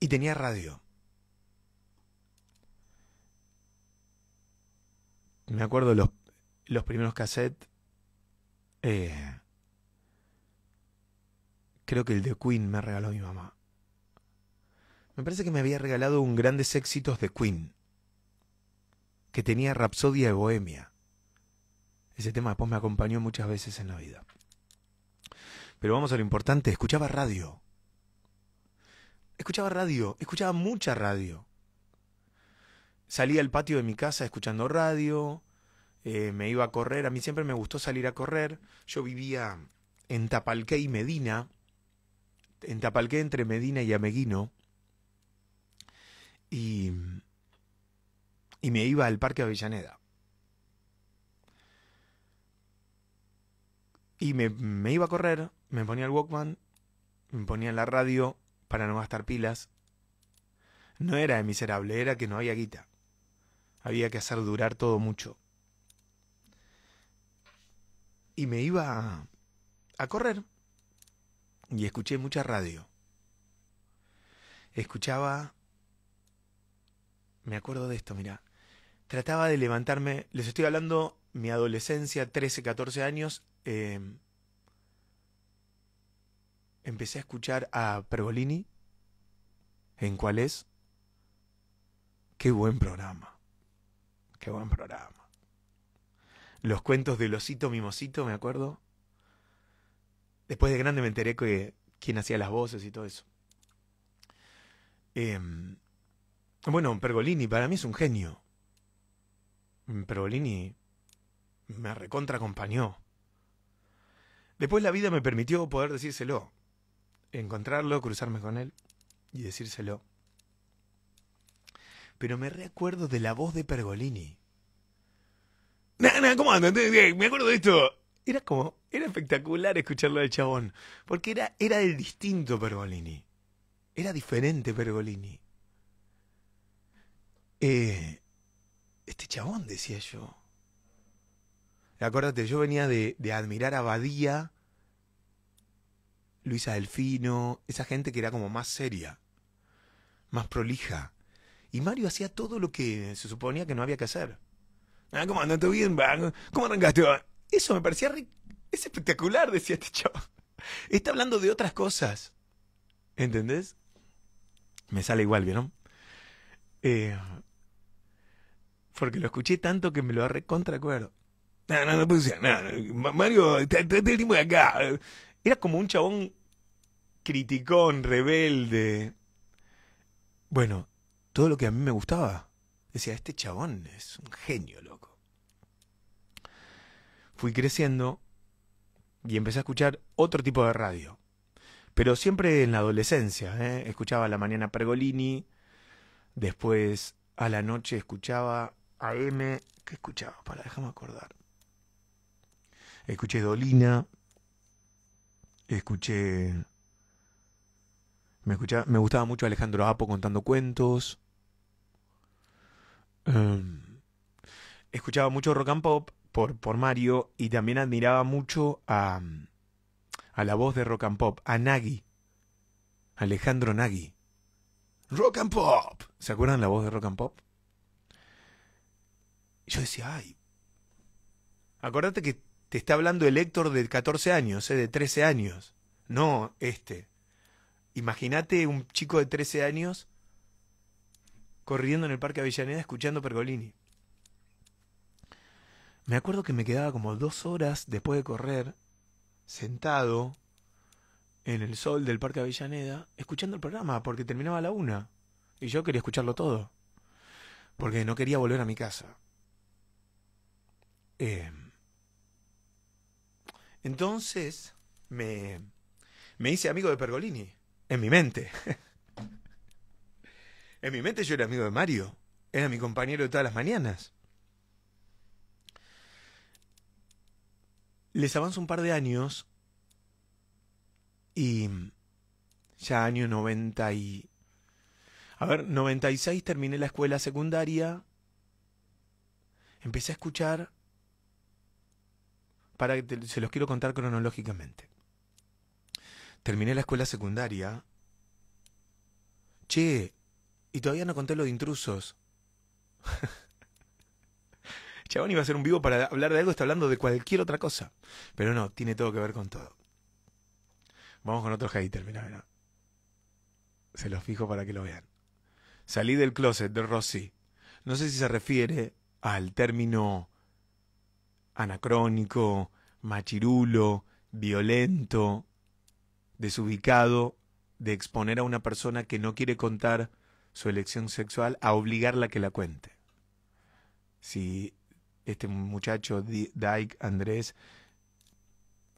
Y tenía radio. Me acuerdo los, los primeros cassettes. Eh, creo que el de Queen me regaló mi mamá. Me parece que me había regalado un grandes éxitos de Queen. Que tenía Rapsodia de Bohemia. Ese tema después me acompañó muchas veces en la vida. Pero vamos a lo importante, escuchaba radio. Escuchaba radio, escuchaba mucha radio. Salía al patio de mi casa escuchando radio, eh, me iba a correr, a mí siempre me gustó salir a correr. Yo vivía en Tapalqué y Medina, en Tapalqué entre Medina y Ameguino, y, y me iba al Parque Avellaneda. Y me, me, iba a correr, me ponía el Walkman, me ponía la radio para no gastar pilas. No era de miserable, era que no había guita. Había que hacer durar todo mucho. Y me iba a, correr y escuché mucha radio. Escuchaba me acuerdo de esto, mira. Trataba de levantarme, les estoy hablando mi adolescencia, 13, 14 años. Eh, empecé a escuchar a Pergolini. ¿En cuál es? Qué buen programa. Qué buen programa. Los cuentos del osito mimosito, me acuerdo. Después de grande me enteré que quién hacía las voces y todo eso. Eh, bueno, Pergolini para mí es un genio. Pergolini me recontra acompañó. Después la vida me permitió poder decírselo. Encontrarlo, cruzarme con él y decírselo. Pero me recuerdo de la voz de Pergolini. ¿cómo andan? Me acuerdo de esto. Era como, era espectacular escucharlo del chabón. Porque era, era el distinto Pergolini. Era diferente Pergolini. Eh, este chabón, decía yo. Acuérdate, yo venía de, de admirar a Badía, Luisa Delfino, esa gente que era como más seria, más prolija. Y Mario hacía todo lo que se suponía que no había que hacer. Ah, ¿Cómo andas? ¿Todo bien? ¿Cómo arrancaste? Eso me parecía... Es espectacular, decía este chabón. Está hablando de otras cosas. ¿Entendés? Me sale igual, ¿vieron? Eh, porque lo escuché tanto que me lo recontra acuerdo. No, no, no nada. Mario, el tipo de acá. Era como un chabón criticón, rebelde. Bueno, todo lo que a mí me gustaba. Decía, este chabón es un genio, loco. Fui creciendo y empecé a escuchar otro tipo de radio. Pero siempre en la adolescencia. ¿eh? Escuchaba la mañana Pergolini, después a la noche escuchaba AM. ¿Qué escuchaba? Para, déjame acordar. Escuché Dolina. Escuché. Me, escuchaba, me gustaba mucho Alejandro Apo contando cuentos. Em, escuchaba mucho rock and pop por, por Mario y también admiraba mucho a, a la voz de rock and pop, a Nagui. Alejandro Nagui. Rock and pop. ¿Se acuerdan la voz de rock and pop? yo decía, ay. Acordate que está hablando el Héctor de 14 años, ¿eh? de 13 años. No este. Imagínate un chico de 13 años corriendo en el Parque Avellaneda escuchando Pergolini. Me acuerdo que me quedaba como dos horas después de correr, sentado en el sol del Parque Avellaneda, escuchando el programa, porque terminaba a la una. Y yo quería escucharlo todo. Porque no quería volver a mi casa. Eh, entonces me, me hice amigo de Pergolini, en mi mente. en mi mente yo era amigo de Mario, era mi compañero de todas las mañanas. Les avanzo un par de años y ya año 90 y... A ver, 96 terminé la escuela secundaria, empecé a escuchar para se los quiero contar cronológicamente. Terminé la escuela secundaria. Che, y todavía no conté lo de intrusos. Chabón iba a hacer un vivo para hablar de algo, está hablando de cualquier otra cosa. Pero no, tiene todo que ver con todo. Vamos con otro hater, mirá, mirá. Se los fijo para que lo vean. Salí del closet de Rossi. No sé si se refiere al término anacrónico, machirulo, violento, desubicado de exponer a una persona que no quiere contar su elección sexual a obligarla a que la cuente. Si este muchacho, Dyke Andrés,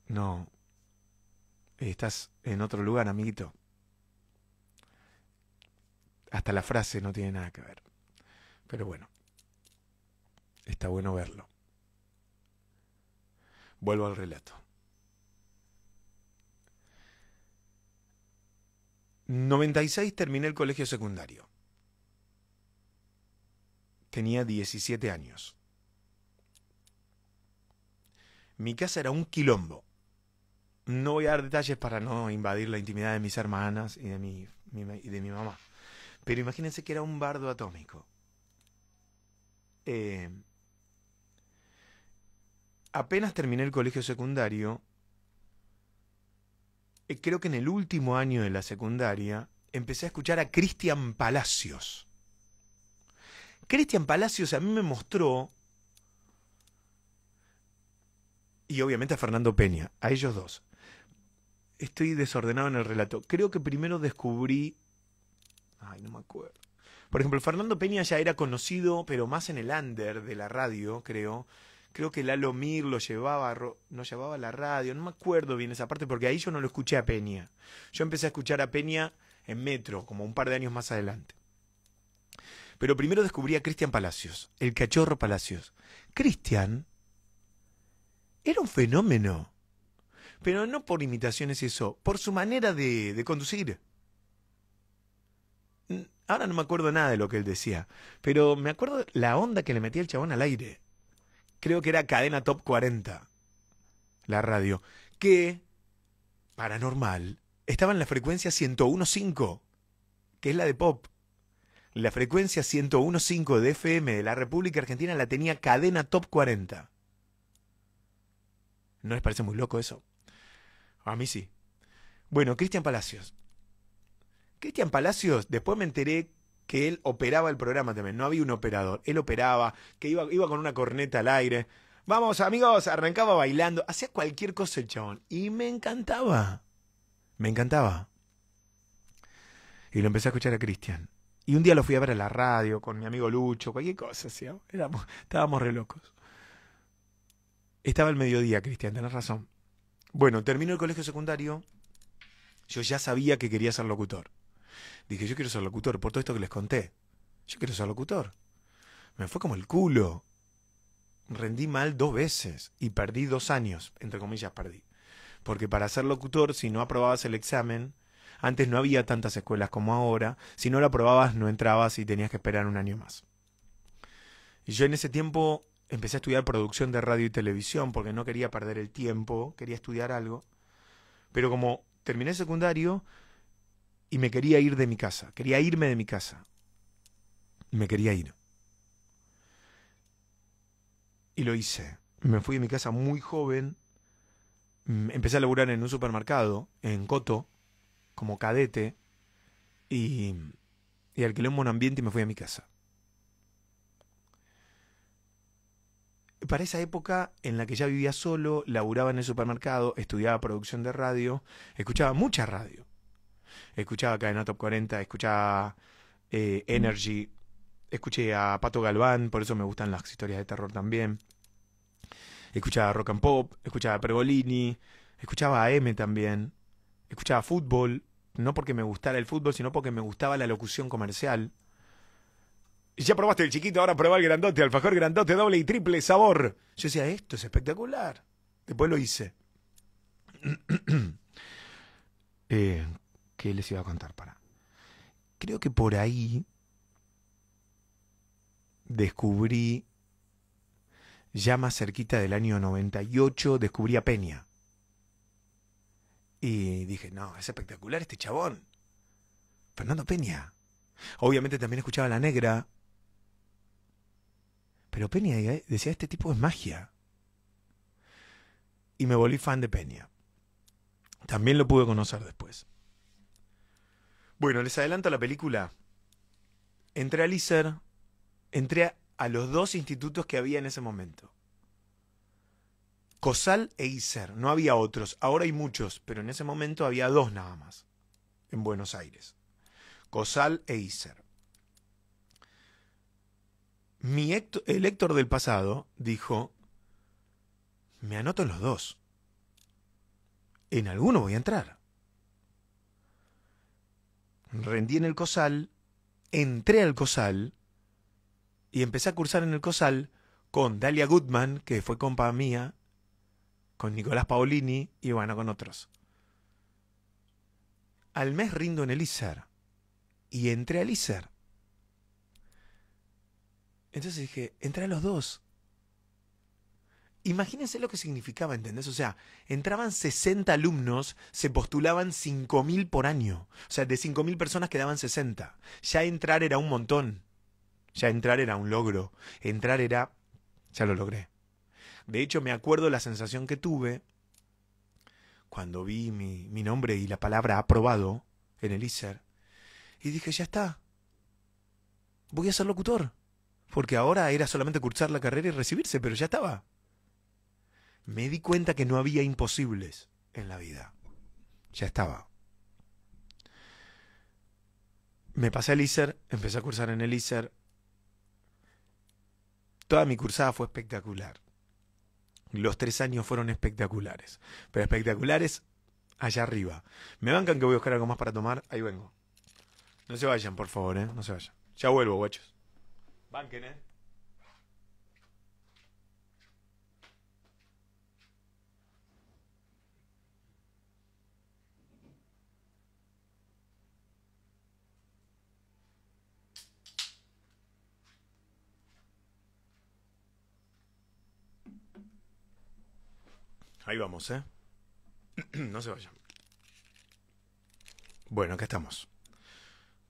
no, estás en otro lugar, amiguito. Hasta la frase no tiene nada que ver. Pero bueno, está bueno verlo. Vuelvo al relato. 96 terminé el colegio secundario. Tenía 17 años. Mi casa era un quilombo. No voy a dar detalles para no invadir la intimidad de mis hermanas y de mi, y de mi mamá. Pero imagínense que era un bardo atómico. Eh, apenas terminé el colegio secundario, eh, creo que en el último año de la secundaria, empecé a escuchar a Cristian Palacios. Cristian Palacios a mí me mostró, y obviamente a Fernando Peña, a ellos dos. Estoy desordenado en el relato. Creo que primero descubrí... Ay, no me acuerdo. Por ejemplo, Fernando Peña ya era conocido, pero más en el under de la radio, creo creo que Lalo Mir lo llevaba, no llevaba a la radio, no me acuerdo bien esa parte porque ahí yo no lo escuché a Peña. Yo empecé a escuchar a Peña en Metro, como un par de años más adelante. Pero primero descubrí a Cristian Palacios, el cachorro Palacios. Cristian era un fenómeno, pero no por imitaciones y eso, por su manera de, de conducir. Ahora no me acuerdo nada de lo que él decía, pero me acuerdo la onda que le metía el chabón al aire creo que era cadena top 40, la radio, que, paranormal, estaba en la frecuencia 101.5, que es la de pop. La frecuencia 101.5 de FM de la República Argentina la tenía cadena top 40. ¿No les parece muy loco eso? A mí sí. Bueno, Cristian Palacios. Cristian Palacios, después me enteré que él operaba el programa también, no había un operador, él operaba, que iba, iba con una corneta al aire. Vamos amigos, arrancaba bailando, hacía cualquier cosa el chabón y me encantaba, me encantaba. Y lo empecé a escuchar a Cristian. Y un día lo fui a ver a la radio con mi amigo Lucho, cualquier cosa, ¿sí? Estábamos re locos. Estaba el mediodía, Cristian, tenés razón. Bueno, terminó el colegio secundario. Yo ya sabía que quería ser locutor. Dije, yo quiero ser locutor por todo esto que les conté. Yo quiero ser locutor. Me fue como el culo. Rendí mal dos veces y perdí dos años, entre comillas perdí. Porque para ser locutor, si no aprobabas el examen, antes no había tantas escuelas como ahora, si no lo aprobabas no entrabas y tenías que esperar un año más. Y yo en ese tiempo empecé a estudiar producción de radio y televisión porque no quería perder el tiempo, quería estudiar algo. Pero como terminé secundario y me quería ir de mi casa, quería irme de mi casa. Me quería ir. Y lo hice. Me fui de mi casa muy joven. Mm, empecé a laburar en un supermercado, en Coto, como cadete. Y, y alquilé un monoambiente y me fui a mi casa. para esa época en la que ya vivía solo, laburaba en el supermercado, estudiaba producción de radio, escuchaba mucha radio. Escuchaba Cadena Top 40, escuchaba eh, Energy, escuché a Pato Galván, por eso me gustan las historias de terror también. Escuchaba rock and pop, escuchaba Pergolini, escuchaba a M también, escuchaba fútbol, no porque me gustara el fútbol, sino porque me gustaba la locución comercial. Ya probaste el chiquito, ahora prueba el grandote, alfajor grandote, doble y triple sabor. Yo decía, esto es espectacular. Después lo hice. eh, ¿Qué les iba a contar? Para. Creo que por ahí descubrí, ya más cerquita del año 98, descubrí a Peña. Y dije, no, es espectacular este chabón. Fernando Peña. Obviamente también escuchaba a La Negra, pero Peña decía, este tipo es magia. Y me volví fan de Peña. También lo pude conocer después. Bueno, les adelanto la película. Entré al ISER, entré a los dos institutos que había en ese momento. COSAL e ISER, no había otros, ahora hay muchos, pero en ese momento había dos nada más, en Buenos Aires. COSAL e ISER mi el Héctor del pasado dijo, me anoto en los dos. En alguno voy a entrar. Rendí en el COSAL, entré al COSAL y empecé a cursar en el COSAL con Dalia Goodman, que fue compa mía, con Nicolás Paolini y bueno, con otros. Al mes rindo en el ISER y entré al ISER. Entonces dije, entré a los dos. Imagínense lo que significaba, ¿entendés? O sea, entraban 60 alumnos, se postulaban 5.000 por año. O sea, de 5.000 personas quedaban 60. Ya entrar era un montón. Ya entrar era un logro. Entrar era... Ya lo logré. De hecho, me acuerdo la sensación que tuve cuando vi mi, mi nombre y la palabra aprobado en el ISER. Y dije, ya está. Voy a ser locutor porque ahora era solamente cursar la carrera y recibirse, pero ya estaba. Me di cuenta que no había imposibles en la vida. Ya estaba. Me pasé al ISER, empecé a cursar en el ISER. Toda mi cursada fue espectacular. Los tres años fueron espectaculares. Pero espectaculares allá arriba. ¿Me bancan que voy a buscar algo más para tomar? Ahí vengo. No se vayan, por favor, ¿eh? No se vayan. Ya vuelvo, guachos. Banquen, ¿eh? Ahí vamos, ¿eh? no se vayan. Bueno, acá estamos.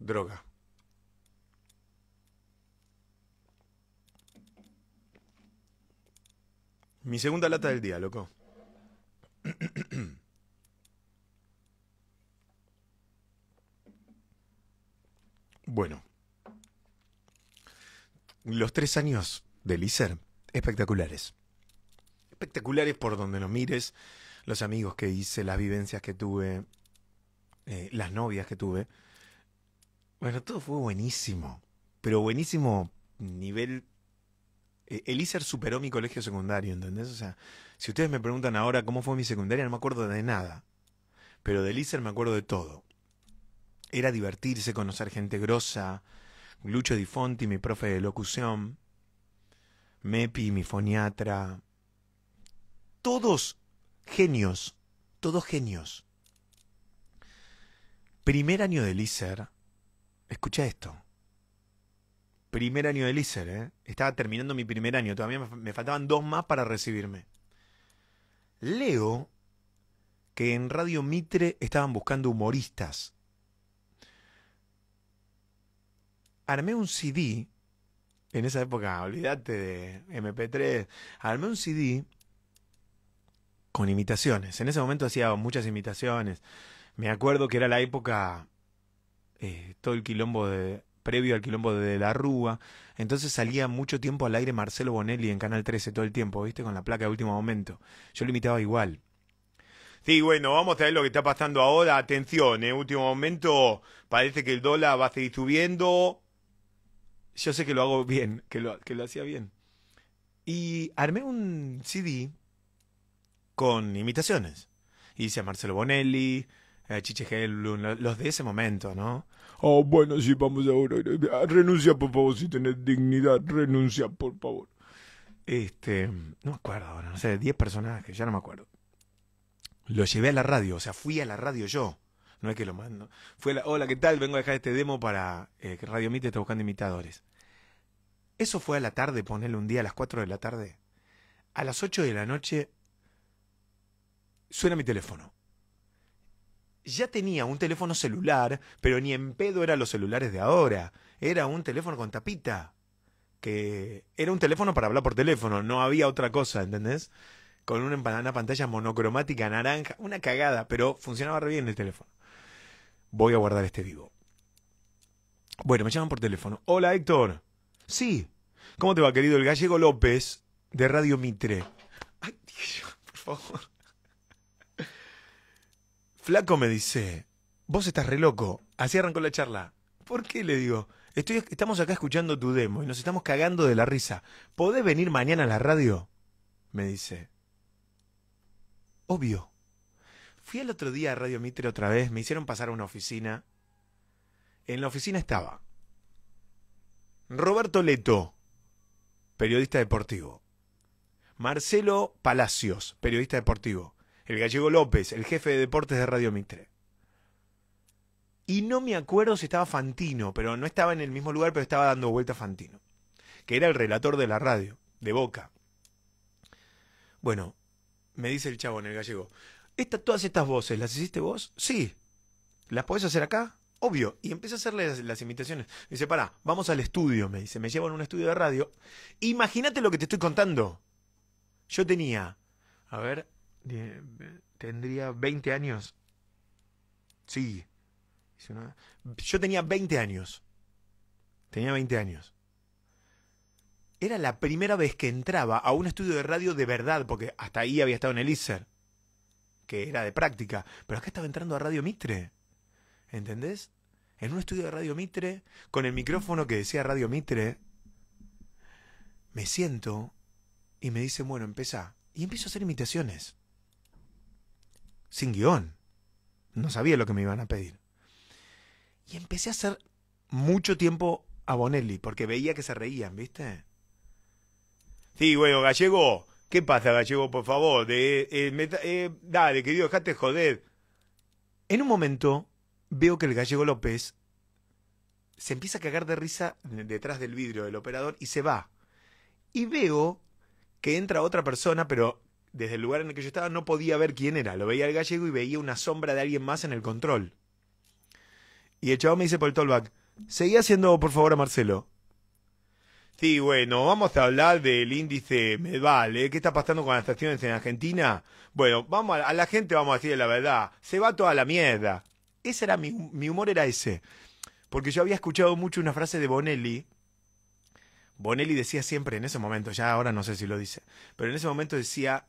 Droga. Mi segunda lata del día, loco. Bueno. Los tres años del ISER, espectaculares. Espectaculares por donde lo mires, los amigos que hice, las vivencias que tuve, eh, las novias que tuve. Bueno, todo fue buenísimo. Pero buenísimo nivel eh, el ISER superó mi colegio secundario, ¿entendés? O sea, si ustedes me preguntan ahora cómo fue mi secundaria, no me acuerdo de nada. Pero del ISER me acuerdo de todo. Era divertirse, conocer gente grosa, Lucho Di Fonti, mi profe de locución, Mepi, mi foniatra, todos genios, todos genios. Primer año de LISER, escucha esto. Primer año de LISER, ¿eh? Estaba terminando mi primer año, todavía me faltaban dos más para recibirme. Leo que en Radio Mitre estaban buscando humoristas. Armé un CD, en esa época, olvídate de MP3, armé un CD con imitaciones. En ese momento hacía muchas imitaciones. Me acuerdo que era la época, eh, todo el quilombo de, previo al quilombo de La Rúa. Entonces salía mucho tiempo al aire Marcelo Bonelli en Canal 13 todo el tiempo, ¿viste? Con la placa de último momento. Yo lo imitaba igual. Sí, bueno, vamos a ver lo que está pasando ahora. Atención, en último momento parece que el dólar va a seguir subiendo. Yo sé que lo hago bien, que lo, que lo hacía bien. Y armé un CD con imitaciones. Hice a Marcelo Bonelli, a Chiche Hellblum, los de ese momento, ¿no? Oh, bueno, sí, vamos ahora. Renuncia, por favor, si tenés dignidad. Renuncia, por favor. Este, no me acuerdo ahora, no sé, 10 personajes, ya no me acuerdo. Lo llevé a la radio, o sea, fui a la radio yo. No es que lo mando. Fue la, hola, ¿qué tal? Vengo a dejar este demo para eh, que Radio Mite está buscando imitadores. Eso fue a la tarde, ponerle un día a las 4 de la tarde. A las 8 de la noche suena mi teléfono. Ya tenía un teléfono celular, pero ni en pedo eran los celulares de ahora. Era un teléfono con tapita. Que era un teléfono para hablar por teléfono, no había otra cosa, ¿entendés? Con una, pantalla monocromática naranja, una cagada, pero funcionaba bien el teléfono. Voy a guardar este vivo. Bueno, me llaman por teléfono. Hola Héctor. Sí. ¿Cómo te va, querido? El gallego López, de Radio Mitre. Ay, Dios, por favor. Flaco me dice, vos estás re loco. Así arrancó la charla. ¿Por qué? Le digo, Estoy, estamos acá escuchando tu demo y nos estamos cagando de la risa. ¿Podés venir mañana a la radio? Me dice. Obvio. Fui el otro día a Radio Mitre otra vez, me hicieron pasar a una oficina. En la oficina estaba Roberto Leto, periodista deportivo. Marcelo Palacios, periodista deportivo. El gallego López, el jefe de deportes de Radio Mitre. Y no me acuerdo si estaba Fantino, pero no estaba en el mismo lugar, pero estaba dando vuelta Fantino, que era el relator de la radio, de Boca. Bueno, me dice el chavo en el gallego, esta, todas estas voces, ¿las hiciste vos? Sí. ¿Las podés hacer acá? Obvio. Y empecé a hacerle las, las imitaciones. Me dice, pará, vamos al estudio, me dice. Me llevan a un estudio de radio. Imagínate lo que te estoy contando. Yo tenía, a ver, tendría 20 años. Sí. Yo tenía 20 años. Tenía 20 años. Era la primera vez que entraba a un estudio de radio de verdad, porque hasta ahí había estado en el ISER, que era de práctica. Pero acá estaba entrando a Radio Mitre. ¿Entendés? En un estudio de Radio Mitre, con el micrófono que decía Radio Mitre, me siento y me dice, bueno, empezá. Y empiezo a hacer imitaciones. Sin guion. No sabía lo que me iban a pedir. Y empecé a hacer mucho tiempo a Bonelli, porque veía que se reían, ¿viste? Sí, bueno, Gallego, ¿qué pasa, Gallego, por favor? De, eh, eh, dale, querido, dejate joder. En un momento veo que el gallego López se empieza a cagar de risa detrás del vidrio del operador y se va. Y veo que entra otra persona, pero desde el lugar en el que yo estaba no podía ver quién era. Lo veía el gallego y veía una sombra de alguien más en el control. Y el chavo me dice por el tollback, seguí haciendo por favor a Marcelo. Sí, bueno, vamos a hablar del índice Medval, ¿eh? ¿Qué está pasando con las estaciones en Argentina? Bueno, vamos a, la gente vamos a decir la verdad, se va toda la mierda. Ese era mi, mi humor era ese. Porque yo había escuchado mucho una frase de Bonelli. Bonelli decía siempre en ese momento, ya ahora no sé si lo dice, pero en ese momento decía,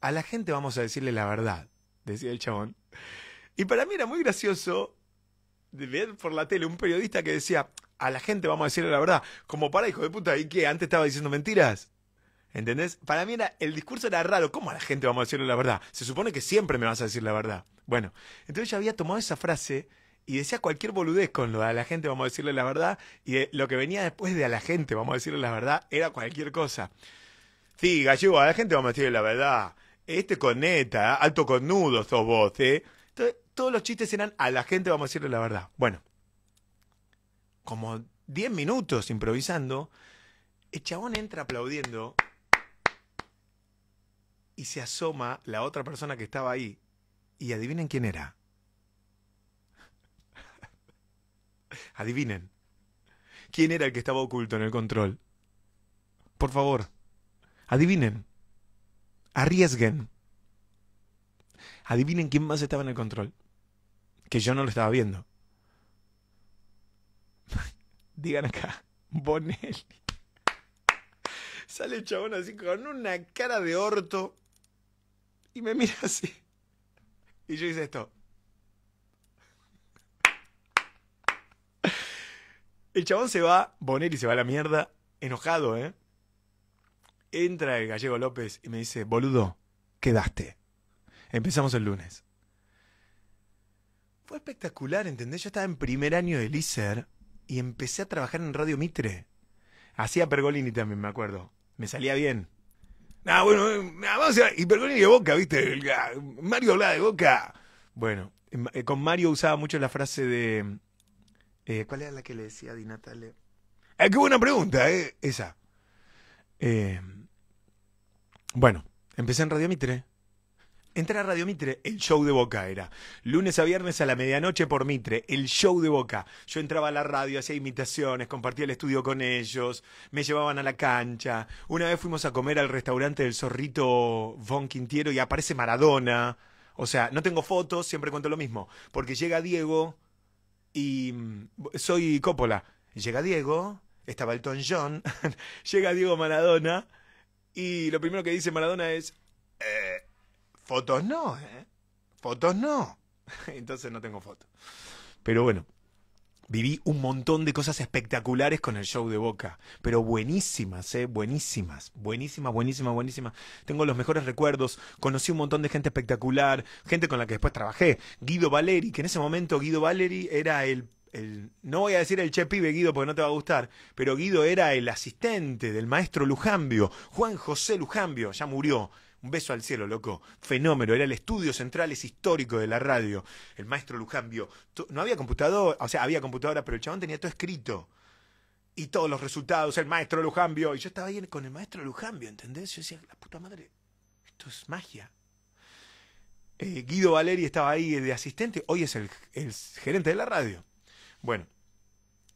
a la gente vamos a decirle la verdad, decía el chabón. Y para mí era muy gracioso ver por la tele un periodista que decía, a la gente vamos a decirle la verdad, como para hijo de puta, ¿y qué? ¿Antes estaba diciendo mentiras? ¿Entendés? Para mí era, el discurso era raro, ¿cómo a la gente vamos a decirle la verdad? Se supone que siempre me vas a decir la verdad. Bueno, entonces yo había tomado esa frase y decía cualquier boludez con lo de a la gente, vamos a decirle la verdad, y lo que venía después de a la gente, vamos a decirle la verdad, era cualquier cosa. Sí, gallego, a la gente vamos a decirle la verdad. Este con neta, alto con nudo sos vos, ¿eh? Entonces, todos los chistes eran a la gente vamos a decirle la verdad. Bueno, como 10 minutos improvisando, el chabón entra aplaudiendo y se asoma la otra persona que estaba ahí. Y adivinen quién era. adivinen. ¿Quién era el que estaba oculto en el control? Por favor, adivinen. Arriesguen. Adivinen quién más estaba en el control. Que yo no lo estaba viendo. Digan acá, Bonelli. Sale el chabón así con una cara de orto y me mira así. Y yo hice esto. El chabón se va, Bonelli se va a la mierda, enojado, ¿eh? Entra el gallego López y me dice, boludo, quedaste. Empezamos el lunes. Fue espectacular, ¿entendés? Yo estaba en primer año de LISER y empecé a trabajar en Radio Mitre. Hacía Pergolini también, me acuerdo. Me salía bien. Ah, bueno, eh, vamos a, y Pergolini de Boca, ¿viste? Mario hablaba de Boca. Bueno, eh, con Mario usaba mucho la frase de... Eh, ¿Cuál era la que le decía a Di Natale? qué buena pregunta, ¿eh? Esa. Bueno, empecé en Radio Mitre. Entré a Radio Mitre, el show de Boca era. Lunes a viernes a la medianoche por Mitre, el show de Boca. Yo entraba a la radio, hacía imitaciones, compartía el estudio con ellos, me llevaban a la cancha. Una vez fuimos a comer al restaurante del Zorrito Von Quintiero y aparece Maradona. O sea, no tengo fotos, siempre cuento lo mismo. Porque llega Diego y mm, soy Coppola. Llega Diego, estaba Elton John, llega Diego Maradona y lo primero que dice Maradona es... Eh, Fotos no, ¿eh? Fotos no. Entonces no tengo fotos. Pero bueno, viví un montón de cosas espectaculares con el show de Boca. Pero buenísimas, ¿eh? Buenísimas. Buenísimas, buenísimas, buenísimas. Tengo los mejores recuerdos. Conocí un montón de gente espectacular. Gente con la que después trabajé. Guido Valeri, que en ese momento Guido Valeri era el no voy a decir el che pibe Guido porque no te va a gustar, pero Guido era el asistente del maestro Lujambio, Juan José Lujambio, ya murió, un beso al cielo, loco. Fenómeno. Era el estudio central, es histórico de la radio. El maestro Lujambio. No había computador, o sea, había computadora, pero el chabón tenía todo escrito. Y todos los resultados, el maestro Lujambio. Y yo estaba ahí con el maestro Lujambio, ¿entendés? Yo decía, la puta madre, esto es magia. Eh, Guido Valeri estaba ahí de asistente, hoy es el, el gerente de la radio. Bueno,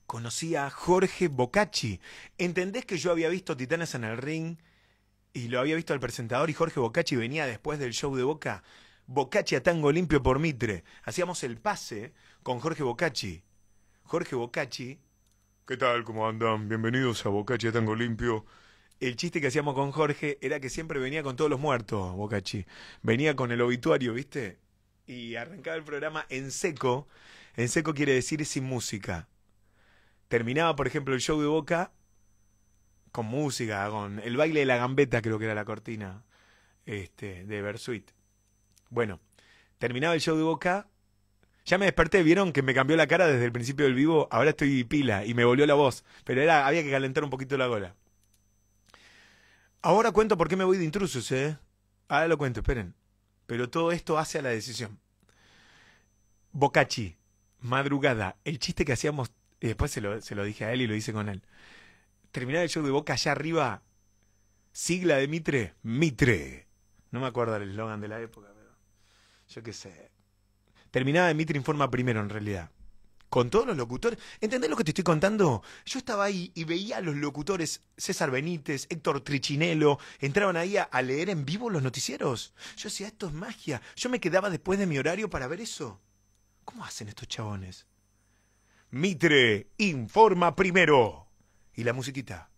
conocí a Jorge Bocacci. ¿Entendés que yo había visto Titanes en el Ring? y lo había visto al presentador y Jorge Bocacci venía después del show de Boca. Bocacci a tango limpio por Mitre. Hacíamos el pase con Jorge Bocacci. Jorge Bocacci. ¿Qué tal? ¿Cómo andan? Bienvenidos a Bocacci a tango limpio. El chiste que hacíamos con Jorge era que siempre venía con todos los muertos, Bocacci. Venía con el obituario, ¿viste? Y arrancaba el programa en seco. En seco quiere decir sin música. Terminaba, por ejemplo, el show de Boca con música, con el baile de la gambeta, creo que era la cortina este, de Bersuit. Bueno, terminaba el show de Boca. Ya me desperté, vieron que me cambió la cara desde el principio del vivo. Ahora estoy pila y me volvió la voz. Pero era, había que calentar un poquito la gola. Ahora cuento por qué me voy de intrusos, ¿eh? Ahora lo cuento, esperen. Pero todo esto hace a la decisión. Bocachi, madrugada, el chiste que hacíamos, y después se lo, se lo dije a él y lo hice con él terminar el show de Boca allá arriba, sigla de Mitre, Mitre. No me acuerdo el eslogan de la época, pero yo qué sé. Terminaba de Mitre Informa primero, en realidad. Con todos los locutores. ¿Entendés lo que te estoy contando? Yo estaba ahí y veía a los locutores, César Benítez, Héctor Trichinelo, entraban ahí a, a leer en vivo los noticieros. Yo decía, esto es magia. Yo me quedaba después de mi horario para ver eso. ¿Cómo hacen estos chabones? Mitre, informa primero y la musiquita.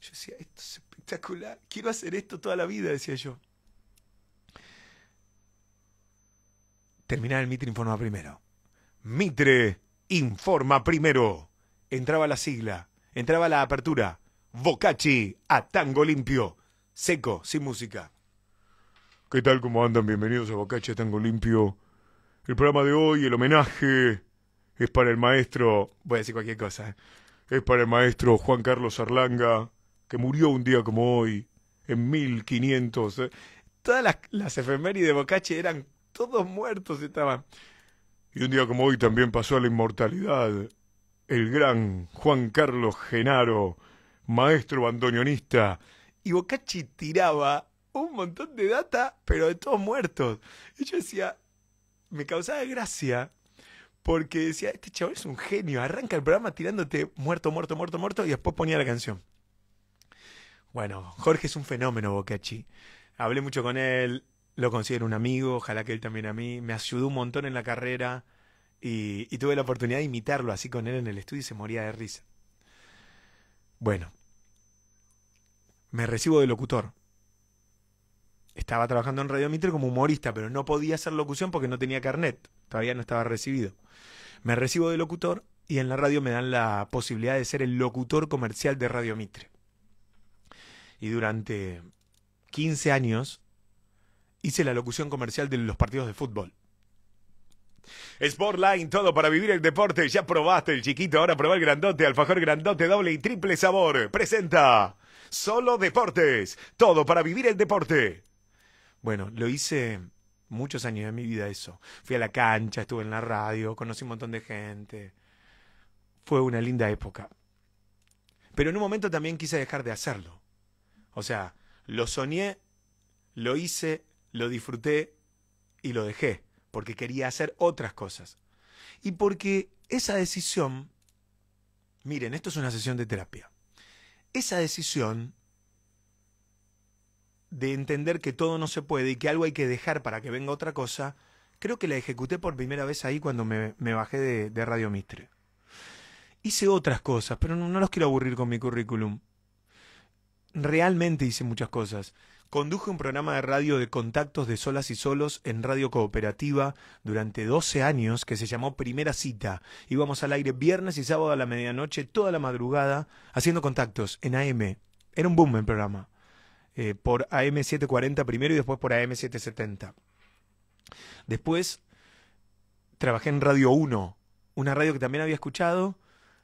Yo decía, esto es espectacular, quiero hacer esto toda la vida, decía yo. Terminar el Mitre informa primero. Mitre informa primero. Entraba la sigla, entraba la apertura. Bocacci a tango limpio, seco, sin música. ¿Qué tal? ¿Cómo andan? Bienvenidos a Bocacci a tango limpio. El programa de hoy, el homenaje, es para el maestro, voy a decir cualquier cosa, ¿eh? es para el maestro Juan Carlos Arlanga, que murió un día como hoy, en 1500. ¿eh? Todas las, efemérides de Bocache eran todos muertos, estaban. Y un día como hoy también pasó a la inmortalidad el gran Juan Carlos Genaro, maestro bandoneonista. Y Bocachi tiraba un montón de data, pero de todos muertos. Y yo decía, me causaba gracia porque decía, este chaval es un genio, arranca el programa tirándote muerto, muerto, muerto, muerto y después ponía la canción. Bueno, Jorge es un fenómeno, Bocachi. Hablé mucho con él, lo considero un amigo, ojalá que él también a mí. Me ayudó un montón en la carrera y, y tuve la oportunidad de imitarlo así con él en el estudio y se moría de risa. Bueno, me recibo de locutor. Estaba trabajando en Radio Mitre como humorista, pero no podía hacer locución porque no tenía carnet. Todavía no estaba recibido. Me recibo de locutor y en la radio me dan la posibilidad de ser el locutor comercial de Radio Mitre. Y durante 15 años hice la locución comercial de los partidos de fútbol. Sportline, todo para vivir el deporte. Ya probaste el chiquito, ahora probá el grandote, alfajor grandote, doble y triple sabor. Presenta Solo Deportes, todo para vivir el deporte. Bueno, lo hice muchos años de mi vida eso. Fui a la cancha, estuve en la radio, conocí un montón de gente. Fue una linda época. Pero en un momento también quise dejar de hacerlo. O sea, lo soñé, lo hice, lo disfruté y lo dejé, porque quería hacer otras cosas. Y porque esa decisión, miren, esto es una sesión de terapia. Esa decisión de entender que todo no se puede y que algo hay que dejar para que venga otra cosa, creo que la ejecuté por primera vez ahí cuando me, bajé de, Radio Mistre. Hice otras cosas, pero no, no los quiero aburrir con mi currículum. Realmente hice muchas cosas. Conduje un programa de radio de contactos de solas y solos en Radio Cooperativa durante 12 años que se llamó Primera Cita. Íbamos al aire viernes y sábado a la medianoche, toda la madrugada, haciendo contactos en AM. Era un boom el programa. Eh, por AM740 primero y después por AM770. Después trabajé en Radio 1, una radio que también había escuchado.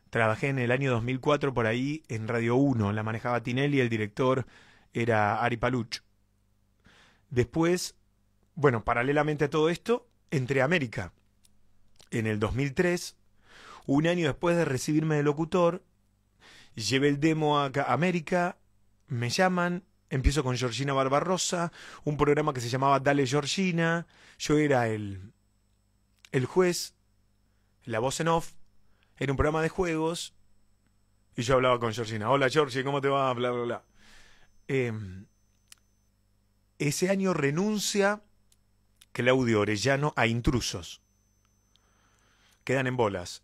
Trabajé en el año 2004 por ahí en Radio 1, la manejaba Tinelli, el director era Ari Paluch. Después, bueno, paralelamente a todo esto, entré a América. En el 2003, un año después de recibirme de locutor, llevé el demo a América, me llaman, empiezo con Georgina Barbarosa, un programa que se llamaba Dale Georgina, yo era el, el juez, la voz en off, era un programa de juegos, y yo hablaba con Georgina, hola Georgie, ¿cómo te va? Bla, bla, bla. Eh, ese año renuncia Claudio Orellano a intrusos. Quedan en bolas.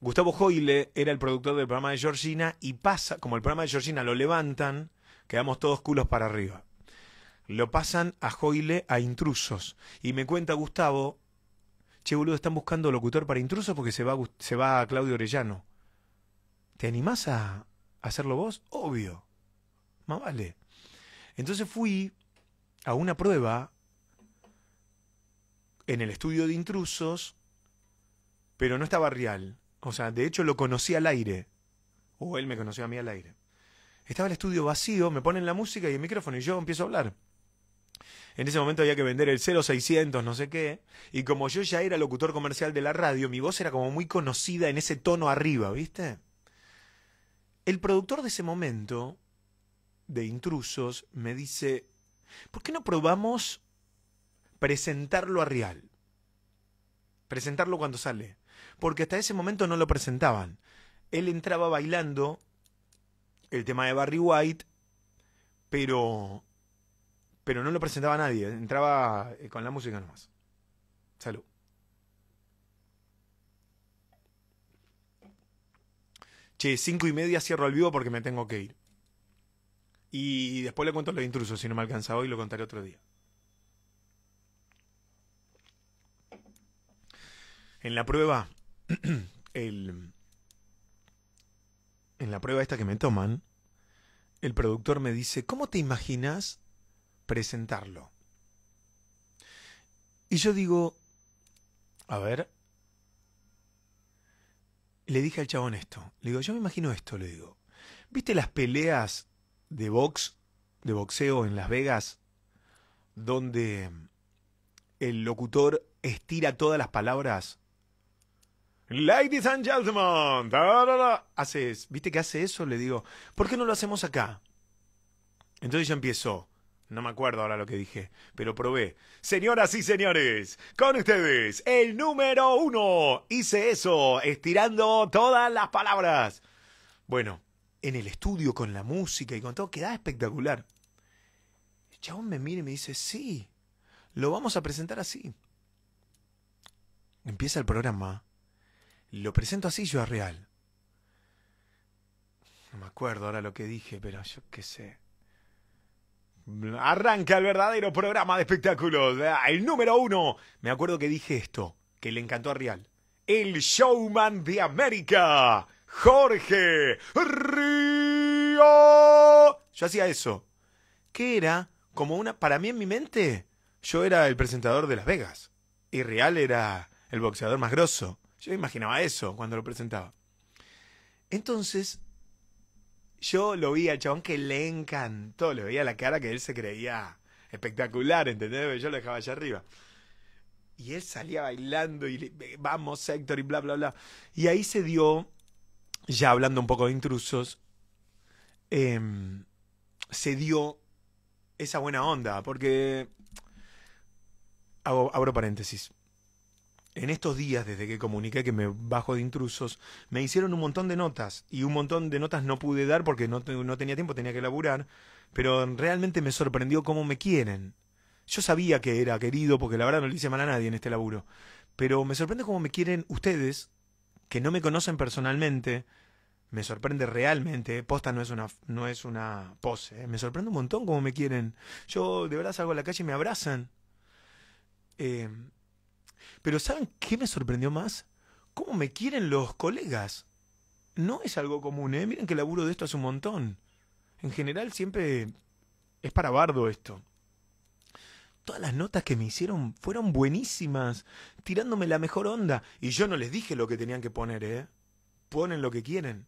Gustavo Joile era el productor del programa de Georgina y pasa, como el programa de Georgina lo levantan, quedamos todos culos para arriba. Lo pasan a Joile a intrusos. Y me cuenta Gustavo, che boludo, están buscando locutor para intrusos porque se va, se va a Claudio Orellano. ¿Te animás a hacerlo vos? Obvio. Más vale. Entonces fui a una prueba en el estudio de intrusos, pero no estaba real. O sea, de hecho lo conocí al aire. O él me conoció a mí al aire. Estaba el estudio vacío, me ponen la música y el micrófono y yo empiezo a hablar. En ese momento había que vender el 0600, no sé qué. Y como yo ya era locutor comercial de la radio, mi voz era como muy conocida en ese tono arriba, ¿viste? El productor de ese momento, de intrusos, me dice, ¿por qué no probamos presentarlo a Real? Presentarlo cuando sale. Porque hasta ese momento no lo presentaban. Él entraba bailando el tema de Barry White, pero, pero no lo presentaba nadie. Entraba eh, con la música nomás. Salud. Che, cinco y media cierro el vivo porque me tengo que ir. Y después le cuento los intrusos, si no me alcanza hoy lo contaré otro día. En la prueba, el, en la prueba esta que me toman, el productor me dice, ¿cómo te imaginas presentarlo? Y yo digo, A ver. Le dije al chabón esto. Le digo, yo me imagino esto, le digo. ¿Viste las peleas de box, de boxeo en Las Vegas? Donde el locutor estira todas las palabras. Ladies and gentlemen. Haces, ¿Viste que hace eso? Le digo, ¿por qué no lo hacemos acá? Entonces yo empiezo. No me acuerdo ahora lo que dije, pero probé. Señoras y señores, con ustedes, el número uno. Hice eso, estirando todas las palabras. Bueno, en el estudio con la música y con todo, queda espectacular. El chabón me mira y me dice, sí, lo vamos a presentar así. Empieza el programa. Lo presento así yo a Real. No me acuerdo ahora lo que dije, pero yo qué sé. Arranca el verdadero programa de espectáculos. El número uno. Me acuerdo que dije esto, que le encantó a Real. El showman de América, Jorge Río. Yo hacía eso. Que era como una. Para mí en mi mente, yo era el presentador de Las Vegas. Y Real era el boxeador más grosso. Yo imaginaba eso cuando lo presentaba. Entonces, yo lo vi al chabón que le encantó, le veía la cara que él se creía espectacular, ¿entendés? Yo lo dejaba allá arriba. Y él salía bailando y le, vamos, Héctor, y bla, bla, bla. Y ahí se dio, ya hablando un poco de intrusos, em, se dio esa buena onda, porque, abro paréntesis, en estos días, desde que comuniqué que me bajo de intrusos, me hicieron un montón de notas y un montón de notas no pude dar porque no, no tenía tiempo, tenía que laburar, pero realmente me sorprendió cómo me quieren. Yo sabía que era querido porque la verdad no le hice mal a nadie en este laburo, pero me sorprende cómo me quieren ustedes, que no me conocen personalmente, me sorprende realmente, posta no es una, no es una pose, ¿eh? me sorprende un montón cómo me quieren. Yo de verdad salgo a la calle y me abrazan. Eh, pero ¿saben qué me sorprendió más? ¿Cómo me quieren los colegas? No es algo común, ¿eh? Miren que laburo de esto hace un montón. En general siempre es para bardo esto. Todas las notas que me hicieron fueron buenísimas, tirándome la mejor onda. Y yo no les dije lo que tenían que poner, ¿eh? Ponen lo que quieren.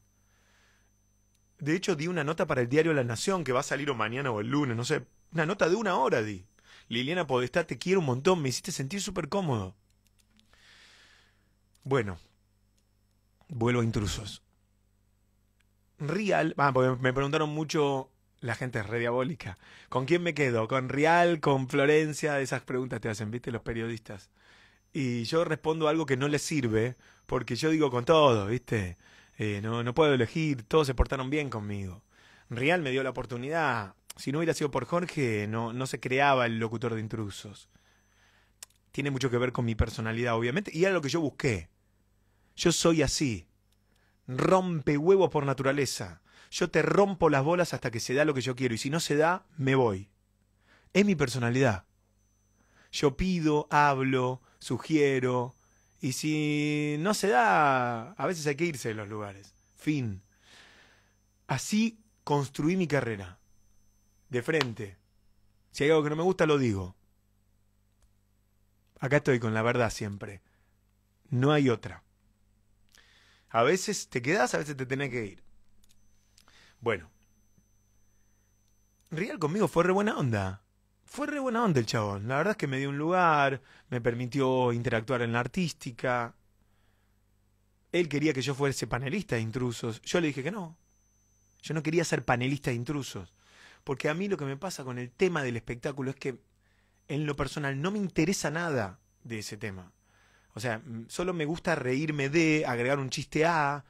De hecho, di una nota para el diario La Nación, que va a salir o mañana o el lunes, no sé. Una nota de una hora di. Liliana Podestá, te quiero un montón, me hiciste sentir súper cómodo. Bueno, vuelvo a intrusos. Real, me preguntaron mucho la gente es re diabólica. ¿Con quién me quedo? ¿Con Real? ¿Con Florencia? Esas preguntas te hacen, ¿viste? Los periodistas. Y yo respondo algo que no les sirve, porque yo digo con todo, ¿viste? Eh, no, no puedo elegir, todos se portaron bien conmigo. Real me dio la oportunidad. Si no hubiera sido por Jorge, no, no se creaba el locutor de intrusos. Tiene mucho que ver con mi personalidad, obviamente, y era lo que yo busqué. Yo soy así. Rompe huevos por naturaleza. Yo te rompo las bolas hasta que se da lo que yo quiero y si no se da, me voy. Es mi personalidad. Yo pido, hablo, sugiero y si no se da, a veces hay que irse de los lugares. Fin. Así construí mi carrera. De frente. Si hay algo que no me gusta, lo digo. Acá estoy con la verdad siempre. No hay otra. A veces te quedas, a veces te tenés que ir. Bueno. Real conmigo fue re buena onda. Fue re buena onda el chabón. La verdad es que me dio un lugar, me permitió interactuar en la artística. Él quería que yo fuese panelista de intrusos. Yo le dije que no. Yo no quería ser panelista de intrusos. Porque a mí lo que me pasa con el tema del espectáculo es que en lo personal no me interesa nada de ese tema. O sea, solo me gusta reírme de, agregar un chiste a,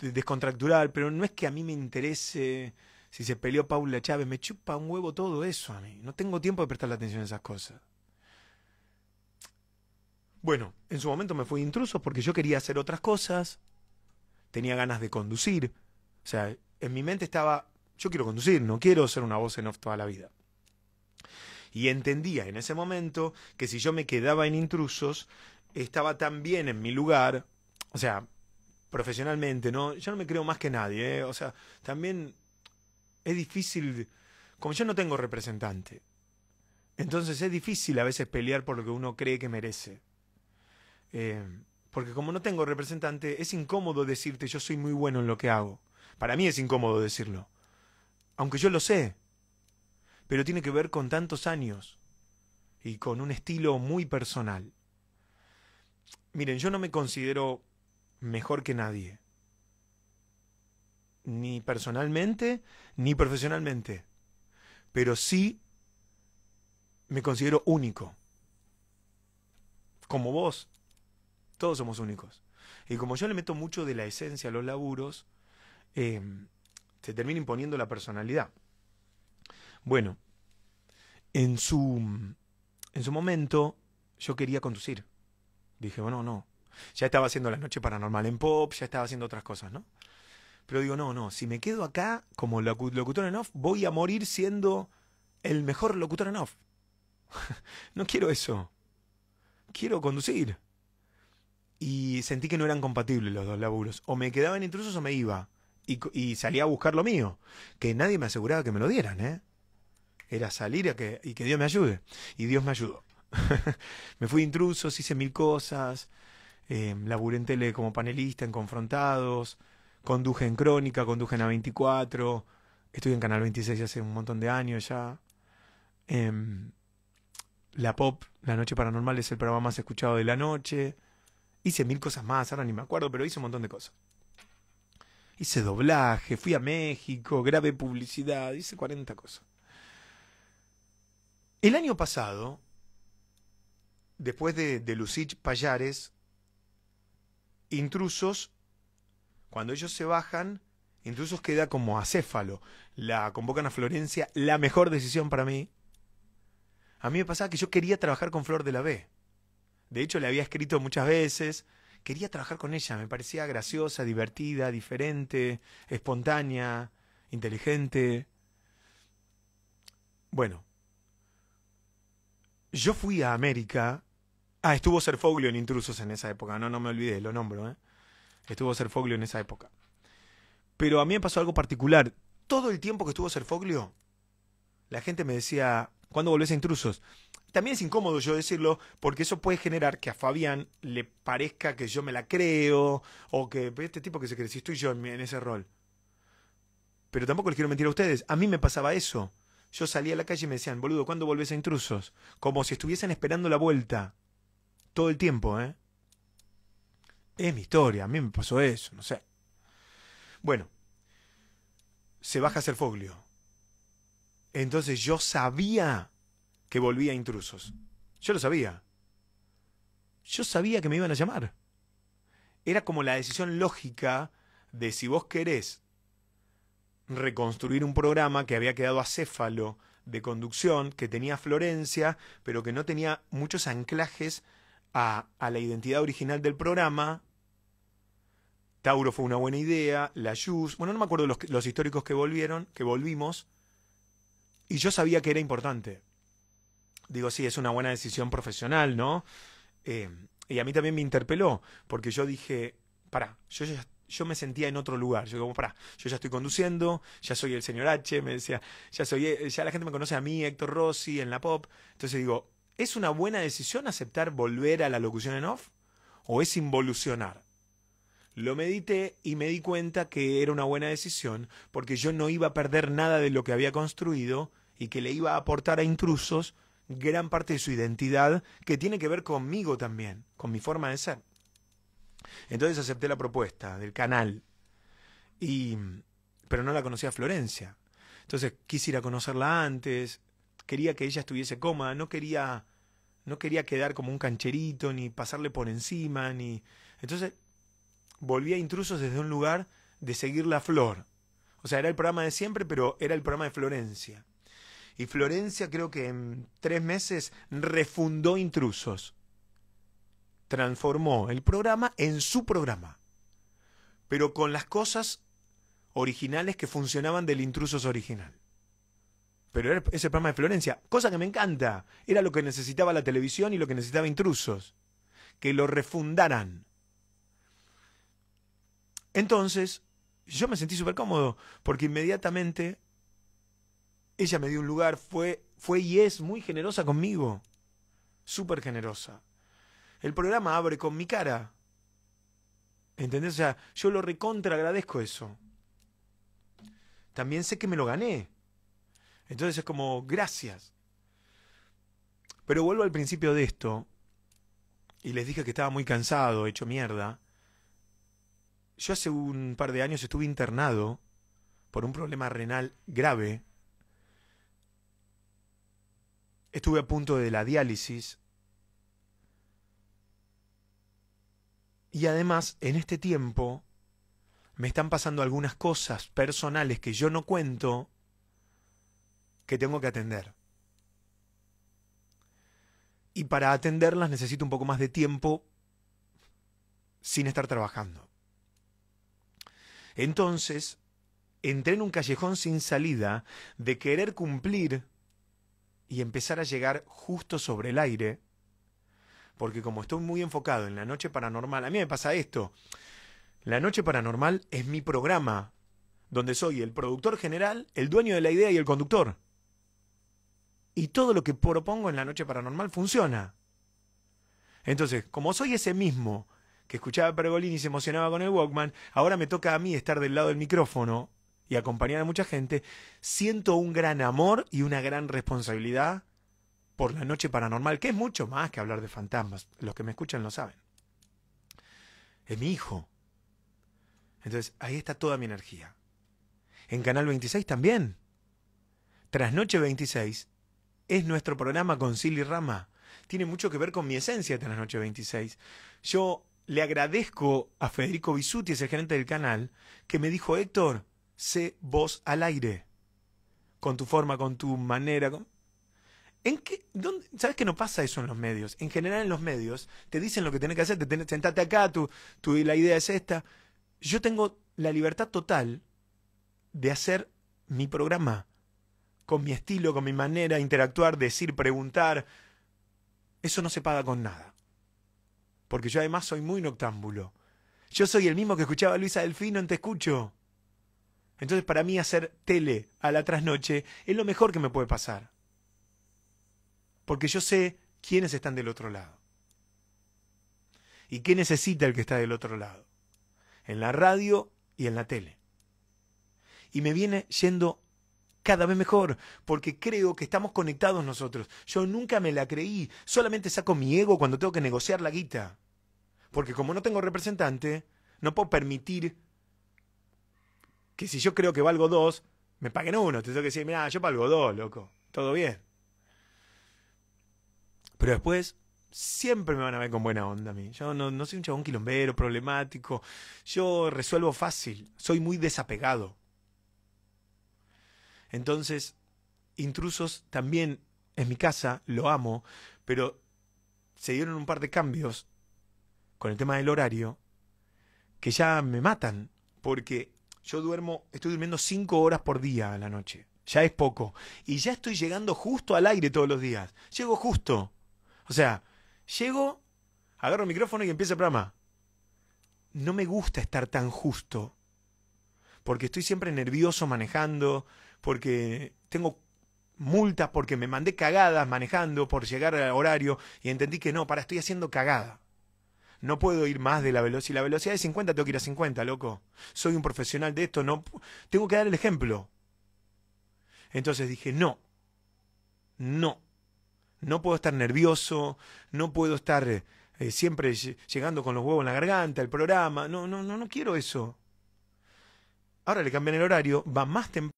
descontractural, pero no es que a mí me interese si se peleó Paula Chávez, me chupa un huevo todo eso a mí. No tengo tiempo de prestarle atención a esas cosas. Bueno, en su momento me fui intruso porque yo quería hacer otras cosas, tenía ganas de conducir. O sea, en mi mente estaba, yo quiero conducir, no quiero ser una voz en off toda la vida. Y entendía en ese momento que si yo me quedaba en intrusos, estaba tan bien en mi lugar, o sea, profesionalmente, ¿no? Yo no me creo más que nadie, ¿eh? O sea, también es difícil, como yo no tengo representante, entonces es difícil a veces pelear por lo que uno cree que merece. Eh, porque como no tengo representante, es incómodo decirte yo soy muy bueno en lo que hago. Para mí es incómodo decirlo. Aunque yo lo sé. Pero tiene que ver con tantos años y con un estilo muy personal. Miren, yo no me considero mejor que nadie. Ni personalmente, ni profesionalmente. Pero sí me considero único. Como vos, todos somos únicos. Y como yo le meto mucho de la esencia a los laburos, em, se termina imponiendo la personalidad. Bueno, en su, en su momento yo quería conducir. Dije, bueno, no. Ya estaba haciendo la noche paranormal en pop, ya estaba haciendo otras cosas, ¿no? Pero digo, no, no, si me quedo acá como locutor en off, voy a morir siendo el mejor locutor en off. no quiero eso. Quiero conducir y sentí que no eran compatibles los dos laburos. O me quedaban intrusos o me iba. Y, y salía a buscar lo mío. Que nadie me aseguraba que me lo dieran, ¿eh? Era salir a que, y que Dios me ayude. Y Dios me ayudó. me fui intrusos, hice mil cosas. Eh, laburé en tele como panelista en Confrontados. Conduje en Crónica, conduje en A24. Estoy en Canal 26 hace un montón de años ya. Em, la Pop, La Noche Paranormal, es el programa más escuchado de la noche. Hice mil cosas más, ahora ni me acuerdo, pero hice un montón de cosas. Hice doblaje, fui a México, grabé publicidad, hice 40 cosas. El año pasado, después de, de Lucich Payares, Intrusos, cuando ellos se bajan, Intrusos queda como acéfalo. La convocan a Florencia, la mejor decisión para mí. A mí me pasaba que yo quería trabajar con Flor de la B. De hecho, le había escrito muchas veces. Quería trabajar con ella, me parecía graciosa, divertida, diferente, espontánea, inteligente. Bueno, yo fui a América. Ah, estuvo Serfoglio en Intrusos en esa época, no, no me olvidé, lo nombro, ¿eh? Estuvo Serfoglio en esa época. Pero a mí me pasó algo particular. Todo el tiempo que estuvo Serfoglio, la gente me decía, ¿cuándo volvés a Intrusos? También es incómodo yo decirlo porque eso puede generar que a Fabián le parezca que yo me la creo o que este tipo que se cree, si estoy yo en, ese rol. Pero tampoco les quiero mentir a ustedes. A mí me pasaba eso. Yo salía a la calle y me decían, boludo, ¿cuándo volvés a intrusos? Como si estuviesen esperando la vuelta. Todo el tiempo, ¿eh? Es mi historia, a mí me pasó eso, no sé. Bueno, se baja a foglio. Entonces yo sabía que volvía a intrusos. Yo lo sabía. Yo sabía que me iban a llamar. Era como la decisión lógica de si vos querés reconstruir un programa que había quedado acéfalo de conducción, que tenía Florencia, pero que no tenía muchos anclajes a, la identidad original del programa. Tauro fue una buena idea, la Yus, bueno, no me acuerdo los, históricos que volvieron, que volvimos, y yo sabía que era importante digo, sí, es una buena decisión profesional, ¿no? Eh, y a mí también me interpeló, porque yo dije, para, yo yo me sentía en otro lugar. Yo como, para, yo ya estoy conduciendo, ya soy el señor H, me decía, ya soy, eh, ya la gente me conoce a mí, Héctor Rossi, en la pop. Entonces digo, ¿es una buena decisión aceptar volver a la locución en off? ¿O es involucionar? Lo medité y me di cuenta que era una buena decisión, porque yo no iba a perder nada de lo que había construido y que le iba a aportar a intrusos gran parte de su identidad que tiene que ver conmigo también, con mi forma de ser. Entonces acepté la propuesta del canal, y, pero no la conocía a Florencia. Entonces quise ir a conocerla antes, quería que ella estuviese cómoda, no quería, no quería quedar como un cancherito, ni pasarle por encima, ni... Entonces volví a intrusos desde un lugar de seguir la flor. O sea, era el programa de siempre, pero era el programa de Florencia. Y Florencia creo que en tres meses refundó Intrusos. Transformó el programa en su programa. Pero con las cosas originales que funcionaban del Intrusos original. Pero ese programa de Florencia, cosa que me encanta. Era lo que necesitaba la televisión y lo que necesitaba Intrusos. Que lo refundaran. Entonces, yo me sentí súper cómodo, porque inmediatamente ella me dio un lugar, fue, fue y es muy generosa conmigo. Súper generosa. El programa abre con mi cara. ¿Entendés? O sea, yo lo recontra agradezco eso. También sé que me lo gané. Entonces es como, gracias. Pero vuelvo al principio de esto. Y les dije que estaba muy cansado, hecho mierda. Yo hace un par de años estuve internado por un problema renal grave. Estuve a punto de la diálisis. Y además, en este tiempo, me están pasando algunas cosas personales que yo no cuento que tengo que atender. Y para atenderlas necesito un poco más de tiempo sin estar trabajando. Entonces, entré en un callejón sin salida de querer cumplir y empezar a llegar justo sobre el aire, porque como estoy muy enfocado en la noche paranormal, a mí me pasa esto, la noche paranormal es mi programa, donde soy el productor general, el dueño de la idea y el conductor. Y todo lo que propongo en la noche paranormal funciona. Entonces, como soy ese mismo que escuchaba Pergolini y se emocionaba con el Walkman, ahora me toca a mí estar del lado del micrófono y acompañar a mucha gente, siento un gran amor y una gran responsabilidad por la noche paranormal, que es mucho más que hablar de fantasmas. Los que me escuchan lo saben. Es mi hijo. Entonces, ahí está toda mi energía. En Canal 26 también. Trasnoche 26 es nuestro programa con Silly Rama. Tiene mucho que ver con mi esencia de Trasnoche 26. Yo le agradezco a Federico Bisuti, es el gerente del canal, que me dijo, Héctor, sé vos al aire. Con tu forma, con tu manera. ¿En qué, dónde, ¿Sabes que no pasa eso en los medios? En general en los medios te dicen lo que tenés que hacer, te tenés, sentate acá, tu, tu, la idea es esta. Yo tengo la libertad total de hacer mi programa con mi estilo, con mi manera, interactuar, decir, preguntar. Eso no se paga con nada. Porque yo además soy muy noctámbulo. Yo soy el mismo que escuchaba a Luisa Delfino en Te Escucho. Entonces para mí hacer tele a la trasnoche es lo mejor que me puede pasar. Porque yo sé quiénes están del otro lado. Y qué necesita el que está del otro lado. En la radio y en la tele. Y me viene yendo cada vez mejor, porque creo que estamos conectados nosotros. Yo nunca me la creí, solamente saco mi ego cuando tengo que negociar la guita. Porque como no tengo representante, no puedo permitir que si yo creo que valgo dos, me paguen uno. Te tengo que decir, mira, yo valgo dos, loco. Todo bien. Pero después, siempre me van a ver con buena onda a mí. Yo no, no soy un chabón quilombero, problemático. Yo resuelvo fácil. Soy muy desapegado. Entonces, intrusos también en mi casa, lo amo, pero se dieron un par de cambios con el tema del horario que ya me matan, porque yo duermo, estoy durmiendo cinco horas por día a la noche. Ya es poco. Y ya estoy llegando justo al aire todos los días. Llego justo. O sea, llego, agarro el micrófono y empiezo el programa. No me gusta estar tan justo. Porque estoy siempre nervioso manejando, porque tengo multas, porque me mandé cagadas manejando por llegar al horario y entendí que no, para, estoy haciendo cagada. No puedo ir más de la velocidad. Si la velocidad es 50, tengo que ir a 50, loco. Soy un profesional de esto, no tengo que dar el ejemplo. Entonces dije, no. No. No puedo estar nervioso, no puedo estar eh, siempre llegando con los huevos en la garganta, el programa. No, no, no, no quiero eso. Ahora le cambian el horario, va más temprano